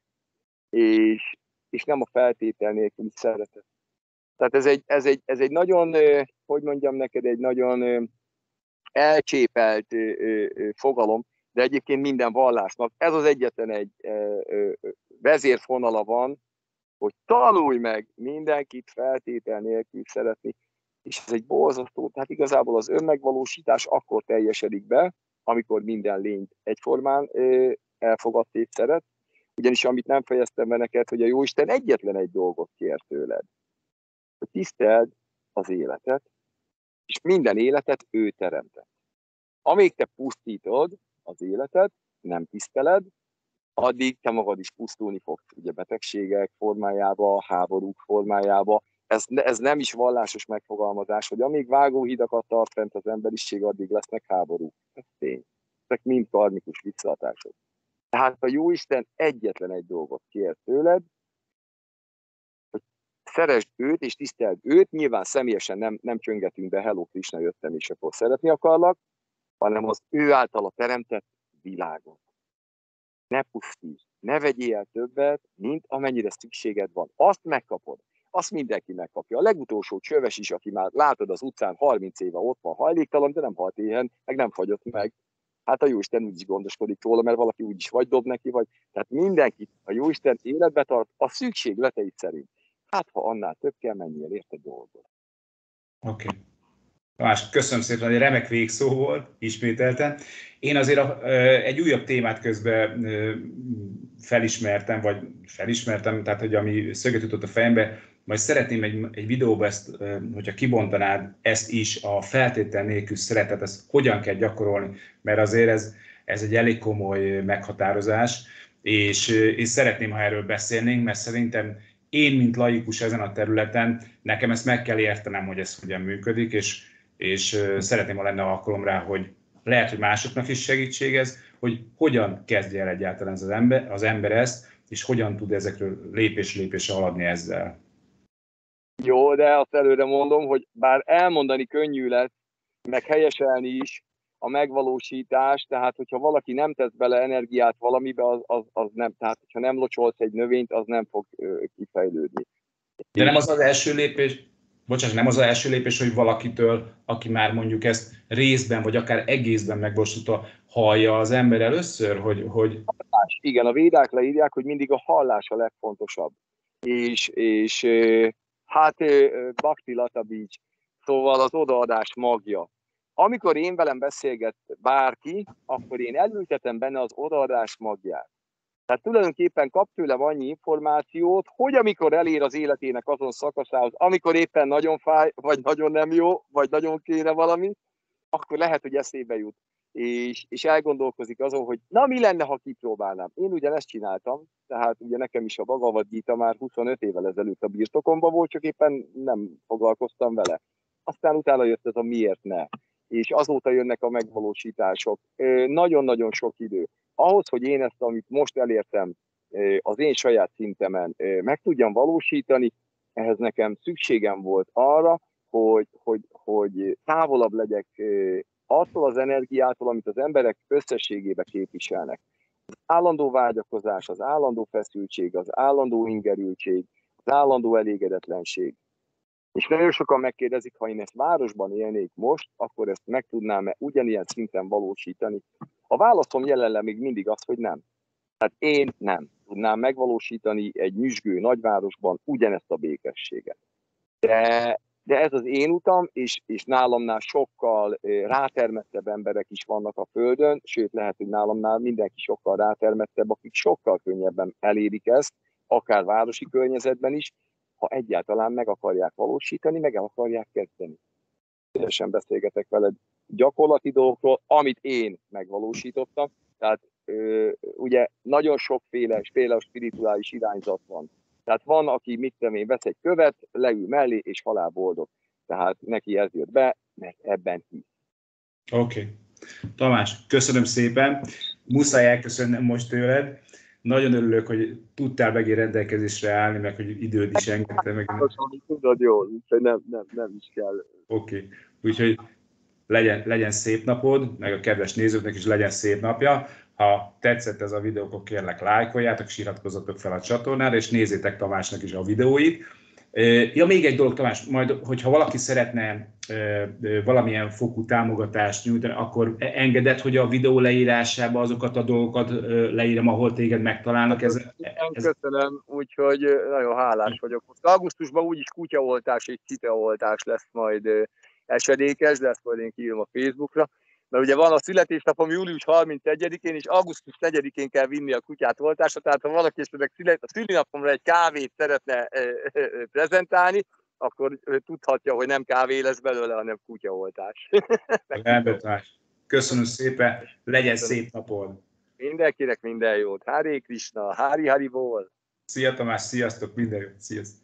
és, és nem a feltétel nélküli szeretet. Tehát ez egy, ez egy, ez egy nagyon, hogy mondjam neked, egy nagyon elcsépelt fogalom, de egyébként minden vallásnak ez az egyetlen egy vezérfonala van, hogy tanulj meg mindenkit feltétel nélkül szeretni, és ez egy borzasztó, tehát igazából az önmegvalósítás akkor teljesedik be, amikor minden lényt egyformán elfogadt és szeret, ugyanis amit nem fejeztem be neked, hogy a Jóisten egyetlen egy dolgot kér tőled, hogy tiszteld az életet, és minden életet ő teremtett. Amíg te pusztítod az életet, nem tiszteled, addig te magad is pusztulni fogsz, ugye betegségek formájába, háborúk formájába. Ez, ez nem is vallásos megfogalmazás, hogy amíg vágóhidakat tart fent az emberiség, addig lesznek háborúk. Ez tény. Ezek mind karmikus visszatások. Tehát a Jóisten egyetlen egy dolgot kér tőled, hogy szeresd őt és tiszteld őt, nyilván személyesen nem, nem csöngetünk be, hello Krishna, jöttem és akkor szeretni akarlak, hanem az ő általa teremtett világot. Ne pusztíts, ne vegyél többet, mint amennyire szükséged van. Azt megkapod. Azt mindenki megkapja. A legutolsó csöves is, aki már látod az utcán 30 éve ott van hajléktalan, de nem halt éhen, meg nem fagyott meg. Hát a Jóisten úgy is gondoskodik róla, mert valaki úgy is vagy dob neki, vagy... Tehát mindenki a Jóisten életbe tart a szükségleteit szerint. Hát, ha annál több kell, menjél érte dolgot. Oké. Okay. Tamás, köszönöm szépen, egy remek végszó volt, ismételten. Én azért a, egy újabb témát közben felismertem, vagy felismertem, tehát hogy ami szöget jutott a fejembe, majd szeretném egy, egy videóba ezt, hogyha kibontanád ezt is, a feltétel nélkül szeretet, ezt hogyan kell gyakorolni, mert azért ez, ez egy elég komoly meghatározás, és, és szeretném, ha erről beszélnénk, mert szerintem én, mint laikus ezen a területen, nekem ezt meg kell értenem, hogy ez hogyan működik, és, és szeretném, ha lenne alkalom rá, hogy lehet, hogy másoknak is segítség ez, hogy hogyan kezdje el egyáltalán az ember, az ember ezt, és hogyan tud ezekről lépés lépésre haladni ezzel. Jó, de azt előre mondom, hogy bár elmondani könnyű lesz, meg helyeselni is a megvalósítás, tehát hogyha valaki nem tesz bele energiát valamibe, az, az, az nem, tehát ha nem locsolsz egy növényt, az nem fog ö, kifejlődni. De nem az az első lépés, bocsánat, nem az az első lépés, hogy valakitől, aki már mondjuk ezt részben, vagy akár egészben megvalósította, hallja az ember először, hogy... hogy... Hallás. Igen, a védák leírják, hogy mindig a hallás a legfontosabb. És, és hát Bakti Lata Beach, szóval az odaadás magja. Amikor én velem beszélget bárki, akkor én elültetem benne az odaadás magját. Tehát tulajdonképpen kap tőlem annyi információt, hogy amikor elér az életének azon szakaszához, amikor éppen nagyon fáj, vagy nagyon nem jó, vagy nagyon kére valami, akkor lehet, hogy eszébe jut. És, és elgondolkozik azon, hogy na mi lenne, ha kipróbálnám. Én ugye ezt csináltam, tehát ugye nekem is a Bhagavad Gita már 25 évvel ezelőtt a birtokomban volt, csak éppen nem foglalkoztam vele. Aztán utána jött ez a miért ne. És azóta jönnek a megvalósítások. Nagyon-nagyon sok idő ahhoz, hogy én ezt, amit most elértem az én saját szintemen meg tudjam valósítani, ehhez nekem szükségem volt arra, hogy, hogy, hogy távolabb legyek attól az energiától, amit az emberek összességébe képviselnek. Az állandó vágyakozás, az állandó feszültség, az állandó ingerültség, az állandó elégedetlenség. És nagyon sokan megkérdezik, ha én ezt városban élnék most, akkor ezt meg tudnám-e ugyanilyen szinten valósítani. A válaszom jelenleg még mindig az, hogy nem. Tehát én nem tudnám megvalósítani egy nyüzsgő nagyvárosban ugyanezt a békességet. De, de ez az én utam, és, és nálamnál sokkal rátermettebb emberek is vannak a Földön, sőt lehet, hogy nálamnál mindenki sokkal rátermettebb, akik sokkal könnyebben elérik ezt, akár városi környezetben is, ha egyáltalán meg akarják valósítani, meg el akarják kezdeni. Szívesen beszélgetek veled gyakorlati dolgokról, amit én megvalósítottam. Tehát ö, ugye nagyon sokféle féle spirituális irányzat van. Tehát van, aki mit tudom én, vesz egy követ, leül mellé, és halál boldog. Tehát neki ez jött be, mert ebben hisz. Oké. Okay. Tamás, köszönöm szépen. Muszáj elköszönnem most tőled. Nagyon örülök, hogy tudtál megint rendelkezésre állni, meg hogy időd is engedte meg. Tudod úgyhogy nem, nem, nem is kell. Oké, okay. úgyhogy legyen, legyen szép napod, meg a kedves nézőknek is legyen szép napja. Ha tetszett ez a videó, akkor kérlek lájkoljátok, és iratkozzatok fel a csatornára, és nézzétek Tamásnak is a videóit. Ja, még egy dolog, Tamás, majd, hogyha valaki szeretne valamilyen fokú támogatást nyújtani, akkor e- engedett, hogy a videó leírásába azokat a dolgokat leírom, ahol téged megtalálnak. Ez, ez... Köszönöm, úgyhogy nagyon hálás vagyok. Most augusztusban úgyis kutyaoltás és citeoltás lesz majd esedékes, de ezt majd én kiírom a Facebookra mert ugye van a születésnapom július 31-én, és augusztus 4-én kell vinni a kutyát oltásra, tehát ha valaki esetleg a szülinapomra egy kávét szeretne prezentálni, akkor tudhatja, hogy nem kávé lesz belőle, hanem kutyaoltás. Rendben, Köszönöm szépen, legyen szép napod! Mindenkinek minden jót. Hári Krishna, Hári Hariból. Szia Tamás, sziasztok, minden jót, sziasztok!